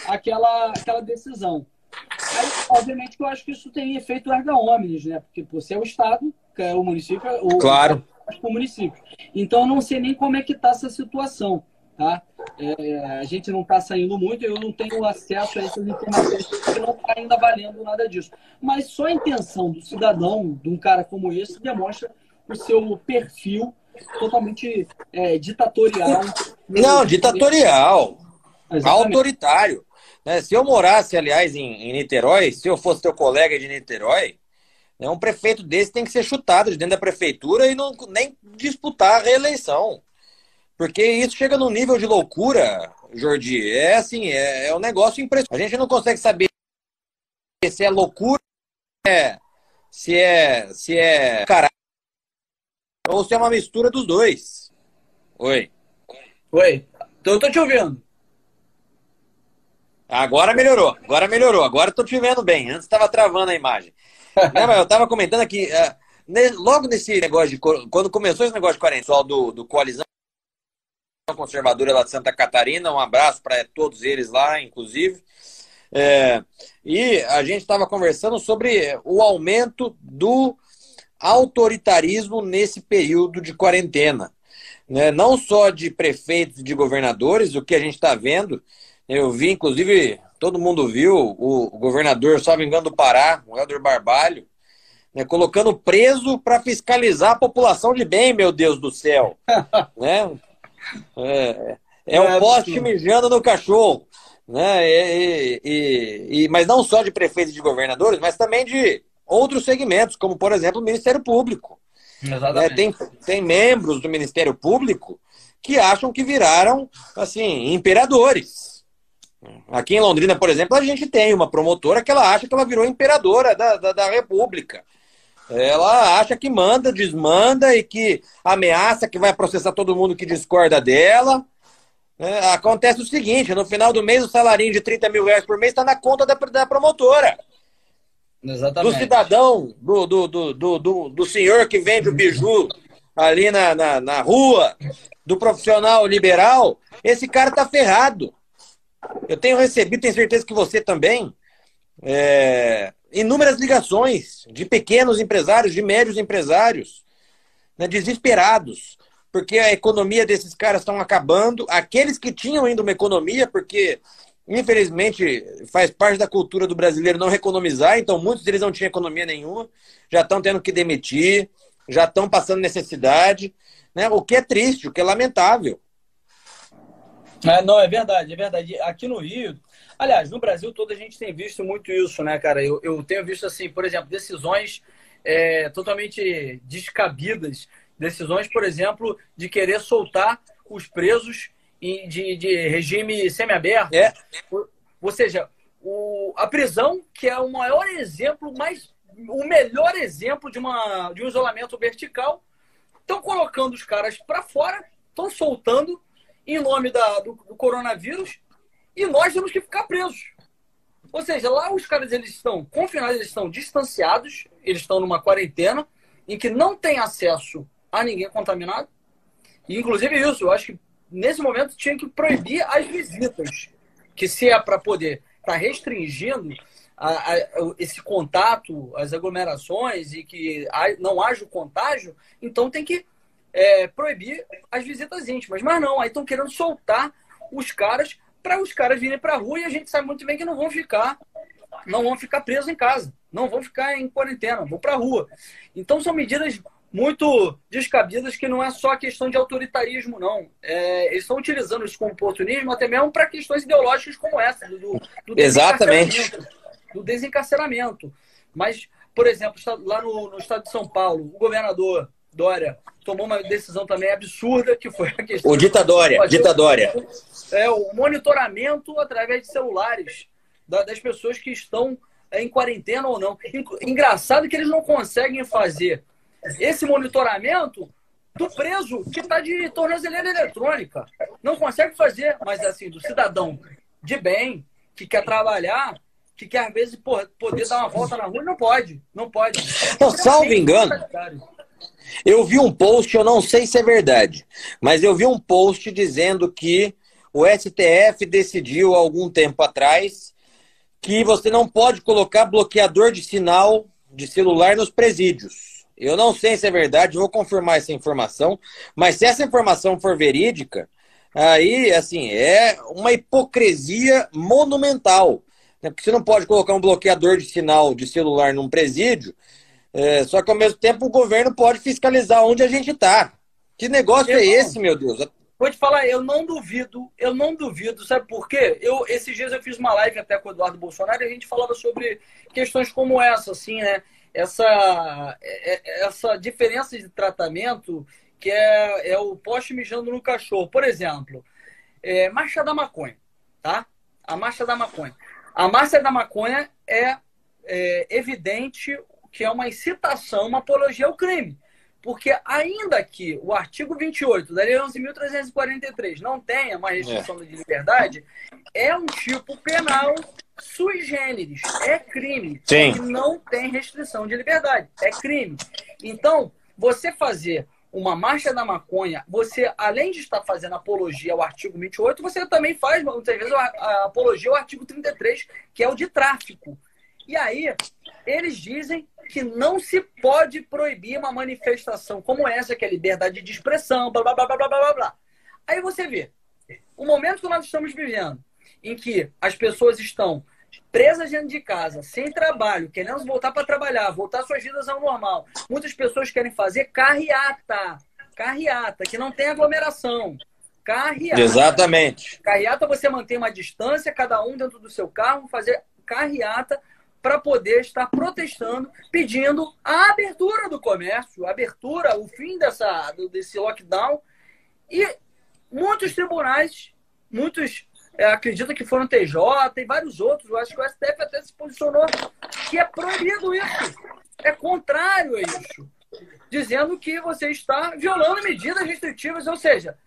A: aquela, aquela decisão. Aí, obviamente que eu acho que isso tem efeito erga omnes, né? Porque você é o Estado, é o município, o,
B: claro.
A: o município. Então, eu não sei nem como é que está essa situação, tá? É, a gente não está saindo muito, eu não tenho acesso a essas informações, porque não está ainda valendo nada disso. Mas só a intenção do cidadão, de um cara como esse, demonstra o seu perfil totalmente é, ditatorial.
B: Não, ditatorial. Exatamente. Autoritário. Né? Se eu morasse, aliás, em, em, Niterói, se eu fosse teu colega de Niterói, né, um prefeito desse tem que ser chutado de dentro da prefeitura e não nem disputar a reeleição. Porque isso chega num nível de loucura, Jordi. É assim, é, é um negócio impressionante. A gente não consegue saber se é loucura, é, se é, se é caralho, ou se é uma mistura dos dois. Oi.
A: Oi. Então eu tô te ouvindo.
B: Agora melhorou, agora melhorou, agora estou te vendo bem. Antes estava travando a imagem. <laughs> Não, eu estava comentando aqui, uh, logo nesse negócio de. Quando começou esse negócio de quarentena, do, do Coalizão Conservadora lá de Santa Catarina, um abraço para todos eles lá, inclusive. É, e a gente estava conversando sobre o aumento do autoritarismo nesse período de quarentena. Né? Não só de prefeitos e de governadores, o que a gente está vendo eu vi, inclusive, todo mundo viu o, governador, só me engano, do Pará, o Helder Barbalho, né, colocando preso para fiscalizar a população de bem, meu Deus do céu. <laughs> né? É, é o poste mijando no cachorro. Né? E, e, e, mas não só de prefeitos e de governadores, mas também de outros segmentos, como, por exemplo, o Ministério Público. Né? Tem, tem membros do Ministério Público que acham que viraram assim imperadores. Aqui em Londrina, por exemplo, a gente tem uma promotora que ela acha que ela virou imperadora da, da, da República. Ela acha que manda, desmanda e que ameaça que vai processar todo mundo que discorda dela. É, acontece o seguinte: no final do mês, o salarinho de 30 mil reais por mês está na conta da, da promotora. Exatamente. Do cidadão, do, do, do, do, do, senhor que vende o biju ali na, na, na rua, do profissional liberal, esse cara tá ferrado. Eu tenho recebido, tenho certeza que você também, é, inúmeras ligações de pequenos empresários, de médios empresários, né, desesperados, porque a economia desses caras estão acabando. Aqueles que tinham ainda uma economia, porque infelizmente faz parte da cultura do brasileiro não economizar, então muitos deles não tinham economia nenhuma, já estão tendo que demitir, já estão passando necessidade, né? o que é triste, o que é lamentável.
A: É, não, é verdade, é verdade. Aqui no Rio, aliás, no Brasil todo a gente tem visto muito isso, né, cara? Eu, eu tenho visto, assim, por exemplo, decisões é, totalmente descabidas. Decisões, por exemplo, de querer soltar os presos de, de regime semiaberto. É. Ou seja, o, a prisão, que é o maior exemplo, mais, o melhor exemplo de, uma, de um isolamento vertical, estão colocando os caras para fora, estão soltando em nome da, do, do coronavírus e nós temos que ficar presos. Ou seja, lá os caras eles estão confinados, eles estão distanciados, eles estão numa quarentena em que não tem acesso a ninguém contaminado. E, inclusive isso, eu acho que nesse momento tinha que proibir as visitas, que se é para poder estar tá restringindo a, a, esse contato, as aglomerações e que não haja o contágio, então tem que é, proibir as visitas íntimas. Mas não, aí estão querendo soltar os caras para os caras virem para a rua e a gente sabe muito bem que não vão ficar não vão ficar presos em casa, não vão ficar em quarentena, vão para a rua. Então são medidas muito descabidas que não é só questão de autoritarismo, não. É, eles estão utilizando isso como oportunismo até mesmo para questões ideológicas como essa, do, do
B: Exatamente.
A: Do desencarceramento. Mas, por exemplo, lá no, no estado de São Paulo, o governador Dória tomou uma decisão também absurda, que foi a questão...
B: O ditadória, ditadória.
A: É, o monitoramento através de celulares das pessoas que estão em quarentena ou não. Engraçado que eles não conseguem fazer esse monitoramento do preso que está de tornozeleira eletrônica. Não consegue fazer, mas assim, do cidadão de bem, que quer trabalhar, que quer às vezes poder dar uma volta na rua, não pode. Não pode.
B: Não, salvo engano. Eu vi um post, eu não sei se é verdade, mas eu vi um post dizendo que o STF decidiu algum tempo atrás que você não pode colocar bloqueador de sinal de celular nos presídios. Eu não sei se é verdade, vou confirmar essa informação, mas se essa informação for verídica, aí, assim, é uma hipocrisia monumental. Né? Porque você não pode colocar um bloqueador de sinal de celular num presídio, é, só que ao mesmo tempo o governo pode fiscalizar onde a gente está. Que negócio é esse, meu Deus?
A: Vou te falar, eu não duvido, eu não duvido, sabe por quê? Eu, esses dias eu fiz uma live até com o Eduardo Bolsonaro e a gente falava sobre questões como essa, assim, né? Essa, é, é, essa diferença de tratamento que é, é o poste mijando no cachorro. Por exemplo, é, marcha da maconha, tá? A marcha da maconha. A marcha da maconha é, é evidente que é uma incitação, uma apologia ao crime. Porque ainda que o artigo 28 da Lei 11.343 não tenha uma restrição é. de liberdade, é um tipo penal sui generis. É crime.
B: Sim.
A: E não tem restrição de liberdade. É crime. Então, você fazer uma marcha da maconha, você, além de estar fazendo apologia ao artigo 28, você também faz, muitas vezes, a apologia ao artigo 33, que é o de tráfico. E aí, eles dizem que não se pode proibir uma manifestação como essa, que é liberdade de expressão, blá, blá, blá, blá, blá, blá, blá. Aí você vê, o momento que nós estamos vivendo, em que as pessoas estão presas dentro de casa, sem trabalho, querendo voltar para trabalhar, voltar suas vidas ao normal. Muitas pessoas querem fazer carreata. Carreata, que não tem aglomeração. Carreata.
B: Exatamente.
A: Carreata você mantém uma distância, cada um dentro do seu carro, fazer carreata para poder estar protestando, pedindo a abertura do comércio, a abertura, o fim dessa, desse lockdown. E muitos tribunais, muitos é, acredita que foram TJ e vários outros. Eu acho que o STF até se posicionou que é proibido isso. É contrário a isso. Dizendo que você está violando medidas restritivas, ou seja,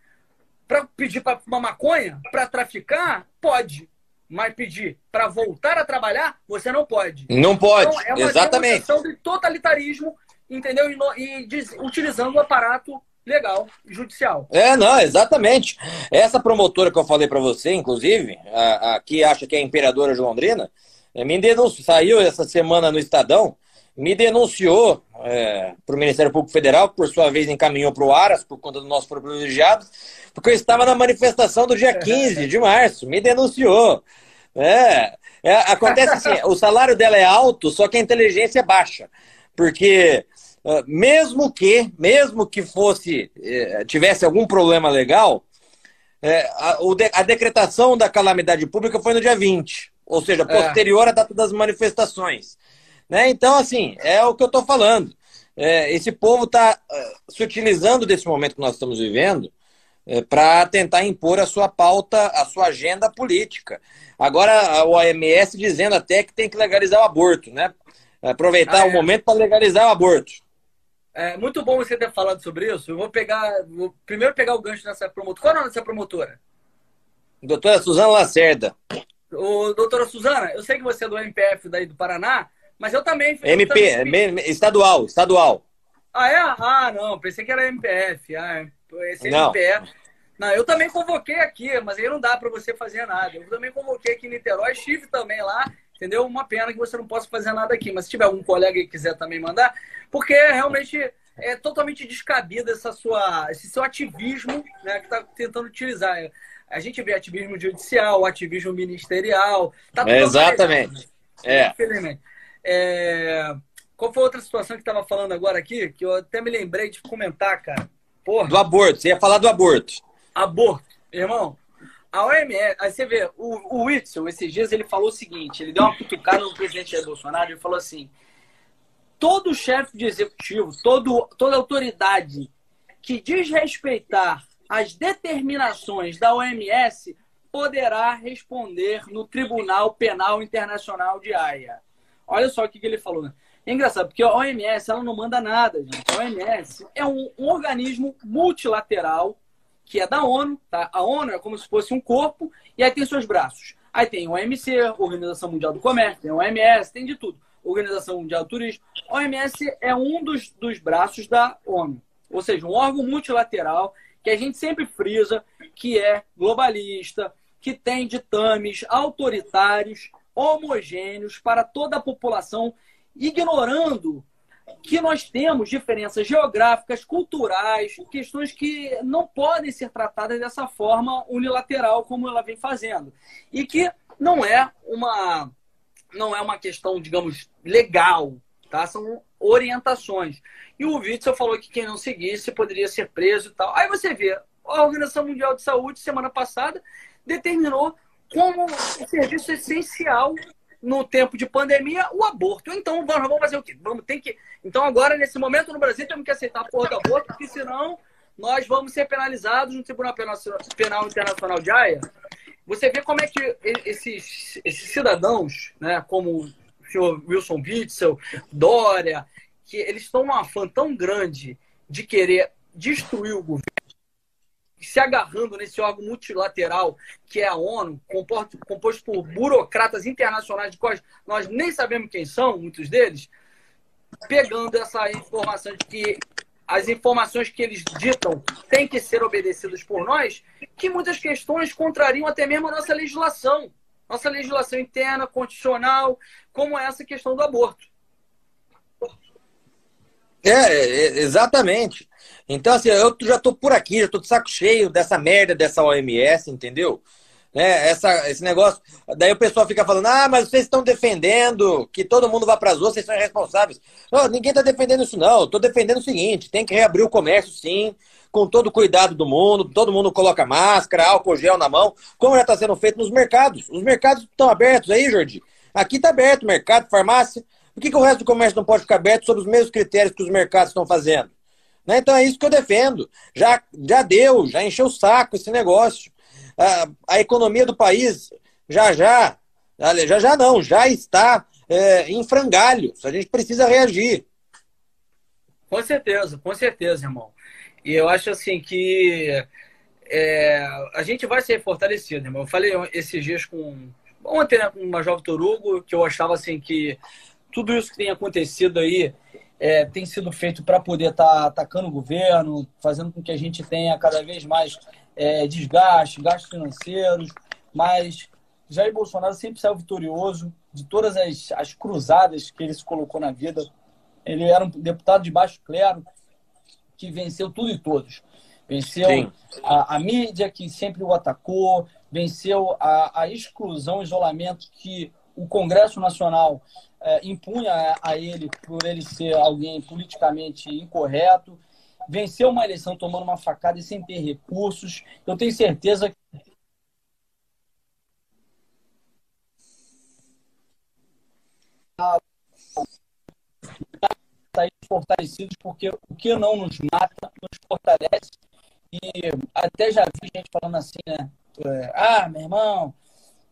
A: para pedir para uma maconha, para traficar, pode. Mas pedir para voltar a trabalhar, você não pode.
B: Não pode, então, é uma exatamente.
A: de totalitarismo, entendeu? E, e utilizando o aparato legal, judicial.
B: É, não, exatamente. Essa promotora que eu falei para você, inclusive, a, a, que acha que é a imperadora de Londrina, é, me denunciou, saiu essa semana no Estadão, me denunciou é, para o Ministério Público Federal, que por sua vez encaminhou para o Aras, por conta do nosso foro privilegiado, porque eu estava na manifestação do dia 15 de março, me denunciou. É, é acontece assim, o salário dela é alto, só que a inteligência é baixa. Porque ah, mesmo que, mesmo que fosse, eh, tivesse algum problema legal, eh, a, decretação da calamidade pública foi no dia 20, ou seja, é. posterior é. à data das manifestações. Né? Então, assim, é o que eu estou falando. É, esse povo está uh, se utilizando desse momento que nós estamos vivendo é, para tentar impor a sua pauta, a sua agenda política. Agora, o OMS dizendo até que tem que legalizar o aborto, né? Aproveitar ah, é. o momento para legalizar o aborto.
A: É muito bom você ter falado sobre isso. Eu vou pegar. Vou primeiro pegar o gancho dessa promotora. Qual é o nome dessa promotora?
B: Doutora Suzana Lacerda.
A: Ô, doutora Suzana, eu sei que você é do MPF daí do Paraná, mas eu também.
B: MP,
A: eu também...
B: estadual, estadual.
A: Ah, é? Ah, não, pensei que era MPF. Ah, esse é não. MPF. Não, eu também convoquei aqui, mas aí não dá para você fazer nada. Eu também convoquei aqui em Niterói, estive também lá entendeu? Uma pena que você não possa fazer nada aqui, mas se tiver algum colega que quiser também mandar, porque realmente é totalmente descabido essa sua, esse seu ativismo né, que está tentando utilizar. A gente vê ativismo judicial, ativismo ministerial. Tá
B: é, exatamente.
A: É. Infelizmente. É... Qual foi outra situação que estava falando agora aqui, que eu até me lembrei de comentar, cara?
B: Porra. Do aborto, você ia falar do aborto.
A: Aborto. Irmão, a OMS, aí você vê, o, o Whitson, esses dias, ele falou o seguinte: ele deu uma cutucada no presidente Jair Bolsonaro e falou assim: todo chefe de executivo, todo, toda autoridade que desrespeitar as determinações da OMS poderá responder no Tribunal Penal Internacional de Haia. Olha só o que, que ele falou. Né? É engraçado, porque a OMS ela não manda nada, gente. A OMS é um, um organismo multilateral que é da ONU, tá? A ONU é como se fosse um corpo e aí tem seus braços. Aí tem o OMC, Organização Mundial do Comércio, tem o OMS, tem de tudo. Organização Mundial do Turismo. A OMS é um dos, dos braços da ONU. Ou seja, um órgão multilateral que a gente sempre frisa que é globalista, que tem ditames autoritários homogêneos para toda a população, ignorando que nós temos diferenças geográficas, culturais, questões que não podem ser tratadas dessa forma unilateral como ela vem fazendo. E que não é uma não é uma questão, digamos, legal, tá? São orientações. E o Witzel falou que quem não seguisse poderia ser preso e tal. Aí você vê, a Organização Mundial de Saúde, semana passada, determinou como serviço essencial no tempo de pandemia o aborto. Então, vamos fazer o quê? Vamos ter que. Então, agora, nesse momento, no Brasil, temos que aceitar a porra do aborto, porque senão nós vamos ser penalizados no Tribunal Penal Internacional de Haia. Você vê como é que esses, esses cidadãos, né, como o senhor Wilson Witzel, Dória, que eles estão num afã tão grande de querer destruir o governo, se agarrando nesse órgão multilateral que é a ONU, composto, composto por burocratas internacionais de quais nós nem sabemos quem são, muitos deles, pegando essa informação de que as informações que eles ditam têm que ser obedecidas por nós, que muitas questões contrariam até mesmo a nossa legislação, nossa legislação interna, constitucional, como essa questão do aborto.
B: É, é exatamente. Então, assim, eu já tô por aqui, já tô de saco cheio dessa merda dessa OMS, entendeu? né? Essa, esse negócio. Daí o pessoal fica falando: ah, mas vocês estão defendendo que todo mundo vá para as ruas, vocês são irresponsáveis. Não, ninguém está defendendo isso, não. Estou defendendo o seguinte: tem que reabrir o comércio, sim, com todo o cuidado do mundo, todo mundo coloca máscara, álcool gel na mão, como já está sendo feito nos mercados. Os mercados estão abertos aí, Jordi. Aqui está aberto mercado, farmácia. Por que, que o resto do comércio não pode ficar aberto sob os mesmos critérios que os mercados estão fazendo? Né? Então é isso que eu defendo. Já, já deu, já encheu o saco esse negócio a, a economia do país já já, já já não, já está é, em frangalhos. A gente precisa reagir.
A: Com certeza, com certeza, irmão. E eu acho assim que é, a gente vai ser fortalecido, irmão. Eu falei esses dias com ontem né, com uma jovem Torugo que eu achava assim que tudo isso que tem acontecido aí é, tem sido feito para poder estar tá atacando o governo, fazendo com que a gente tenha cada vez mais é, desgaste, gastos financeiros, mas Jair Bolsonaro sempre saiu vitorioso de todas as, as cruzadas que ele se colocou na vida. Ele era um deputado de baixo clero que venceu tudo e todos. Venceu a, a, mídia que sempre o atacou, venceu a, a exclusão, isolamento que o Congresso Nacional é, impunha a, ele por ele ser alguém politicamente incorreto venceu uma eleição tomando uma facada e sem ter recursos. Eu tenho certeza que sair fortalecidos, porque o que não nos mata nos fortalece. E até já vi gente falando assim, né? É, ah, meu irmão,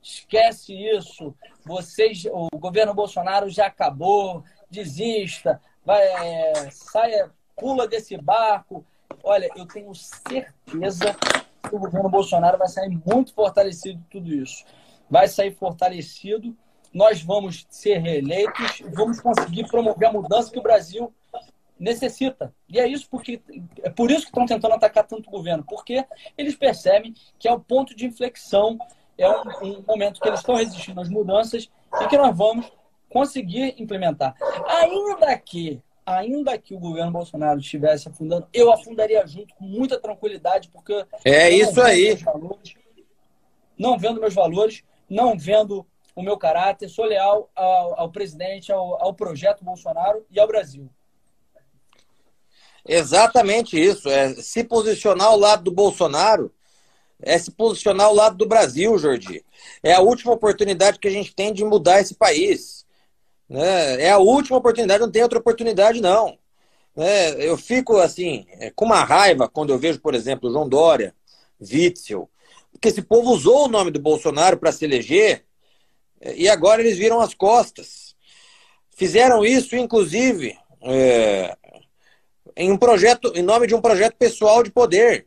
A: esquece isso. Vocês, o governo Bolsonaro já acabou, desista, vai, é, saia pula desse barco. Olha, eu tenho certeza que o governo Bolsonaro vai sair muito fortalecido de tudo isso. Vai sair fortalecido, nós vamos ser reeleitos, vamos conseguir promover a mudança que o Brasil necessita. E é isso porque é por isso que estão tentando atacar tanto o governo, porque eles percebem que é o ponto de inflexão, é um, um momento que eles estão resistindo às mudanças e que nós vamos conseguir implementar. Ainda que ainda que o governo Bolsonaro estivesse afundando, eu afundaria junto com muita tranquilidade, porque.
B: É isso aí.
A: Valores, não vendo meus valores, não vendo o meu caráter, sou leal ao, ao presidente, ao, ao projeto Bolsonaro e ao Brasil.
B: Exatamente isso. É se posicionar ao lado do Bolsonaro é se posicionar ao lado do Brasil, Jordi. É a última oportunidade que a gente tem de mudar esse país. Né? É a última oportunidade, não tem outra oportunidade, não. É, eu fico assim, é, com uma raiva quando eu vejo, por exemplo, João Dória, Witzel, porque esse povo usou o nome do Bolsonaro para se eleger e agora eles viram as costas. Fizeram isso, inclusive, é, em um projeto, em nome de um projeto pessoal de poder,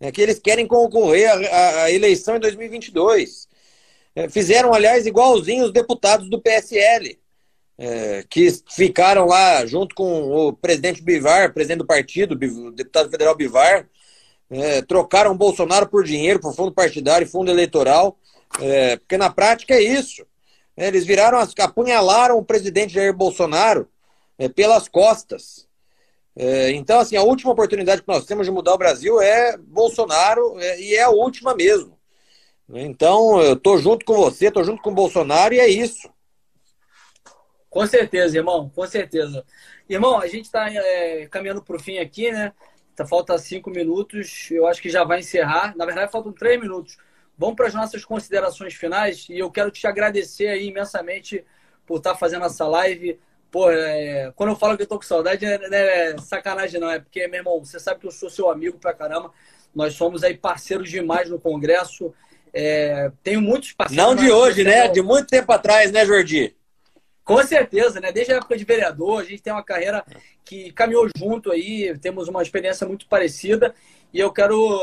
B: né, que eles querem concorrer à, eleição em 2022. É, fizeram, aliás, igualzinho os deputados do PSL é, que ficaram lá junto com o presidente Bivar, presidente do partido, o deputado federal Bivar, é, trocaram Bolsonaro por dinheiro, por fundo partidário e fundo eleitoral, é, porque na prática é isso. Eles viraram, apunhalaram o presidente Jair Bolsonaro é, pelas costas. É, então, assim, a última oportunidade que nós temos de mudar o Brasil é Bolsonaro é, e é a última mesmo. Então, eu tô junto com você, tô junto com o Bolsonaro e é isso.
A: Com certeza, irmão, com certeza. Irmão, a gente está é, caminhando para o fim aqui, né? Tá, falta cinco minutos, eu acho que já vai encerrar. Na verdade, faltam três minutos. Vamos para as nossas considerações finais e eu quero te agradecer aí imensamente por estar tá fazendo essa live. Pô, é, quando eu falo que eu tô com saudade, não é, é sacanagem, não. É porque, meu irmão, você sabe que eu sou seu amigo pra caramba. Nós somos aí parceiros demais no Congresso. É, tenho muitos parceiros.
B: Não de hoje, né? De muito tempo atrás, né, Jordi?
A: Com certeza, né? Desde a época de vereador, a gente tem uma carreira que caminhou junto aí, temos uma experiência muito parecida. E eu quero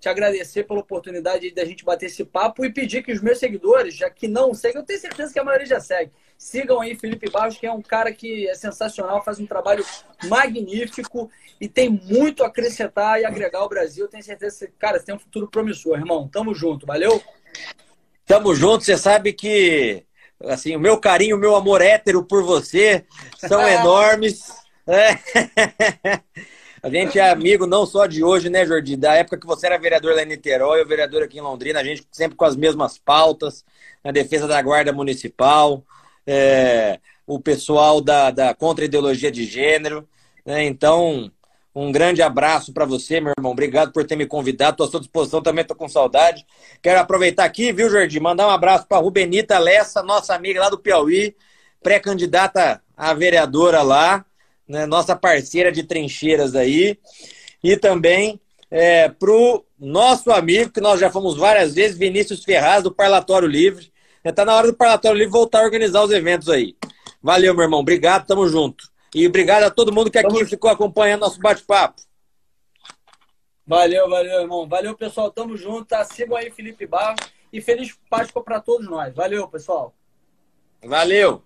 A: te agradecer pela oportunidade da gente bater esse papo e pedir que os meus seguidores, já que não seguem, eu tenho certeza que a maioria já segue, sigam aí Felipe Barros, que é um cara que é sensacional, faz um trabalho magnífico e tem muito a acrescentar e agregar ao Brasil. Tenho certeza que, cara, você tem um futuro promissor, irmão. Tamo junto, valeu?
B: Tamo junto, você sabe que assim, o meu carinho, o meu amor hétero por você são <laughs> enormes. É. <laughs> A gente é amigo não só de hoje, né, Jordi? Da época que você era vereador lá em Niterói, eu vereador aqui em Londrina, a gente sempre com as mesmas pautas, na defesa da Guarda Municipal, é, o pessoal da, da contra-ideologia de gênero. Né? Então, um grande abraço para você, meu irmão. Obrigado por ter me convidado. Estou à sua disposição também, estou com saudade. Quero aproveitar aqui, viu, Jordi? Mandar um abraço para Rubenita Lessa, nossa amiga lá do Piauí, pré-candidata a vereadora lá né, nossa parceira de trincheiras aí, e também é, para o nosso amigo, que nós já fomos várias vezes, Vinícius Ferraz, do Parlatório Livre. Está na hora do Parlatório Livre voltar a organizar os eventos aí. Valeu, meu irmão. Obrigado, tamo junto. E obrigado a todo mundo que aqui ficou acompanhando nosso bate-papo.
A: Valeu, valeu, irmão. Valeu, pessoal. Tamo junto. Tá? Sigam aí Felipe Barros e feliz Páscoa para todos nós. Valeu, pessoal.
B: Valeu.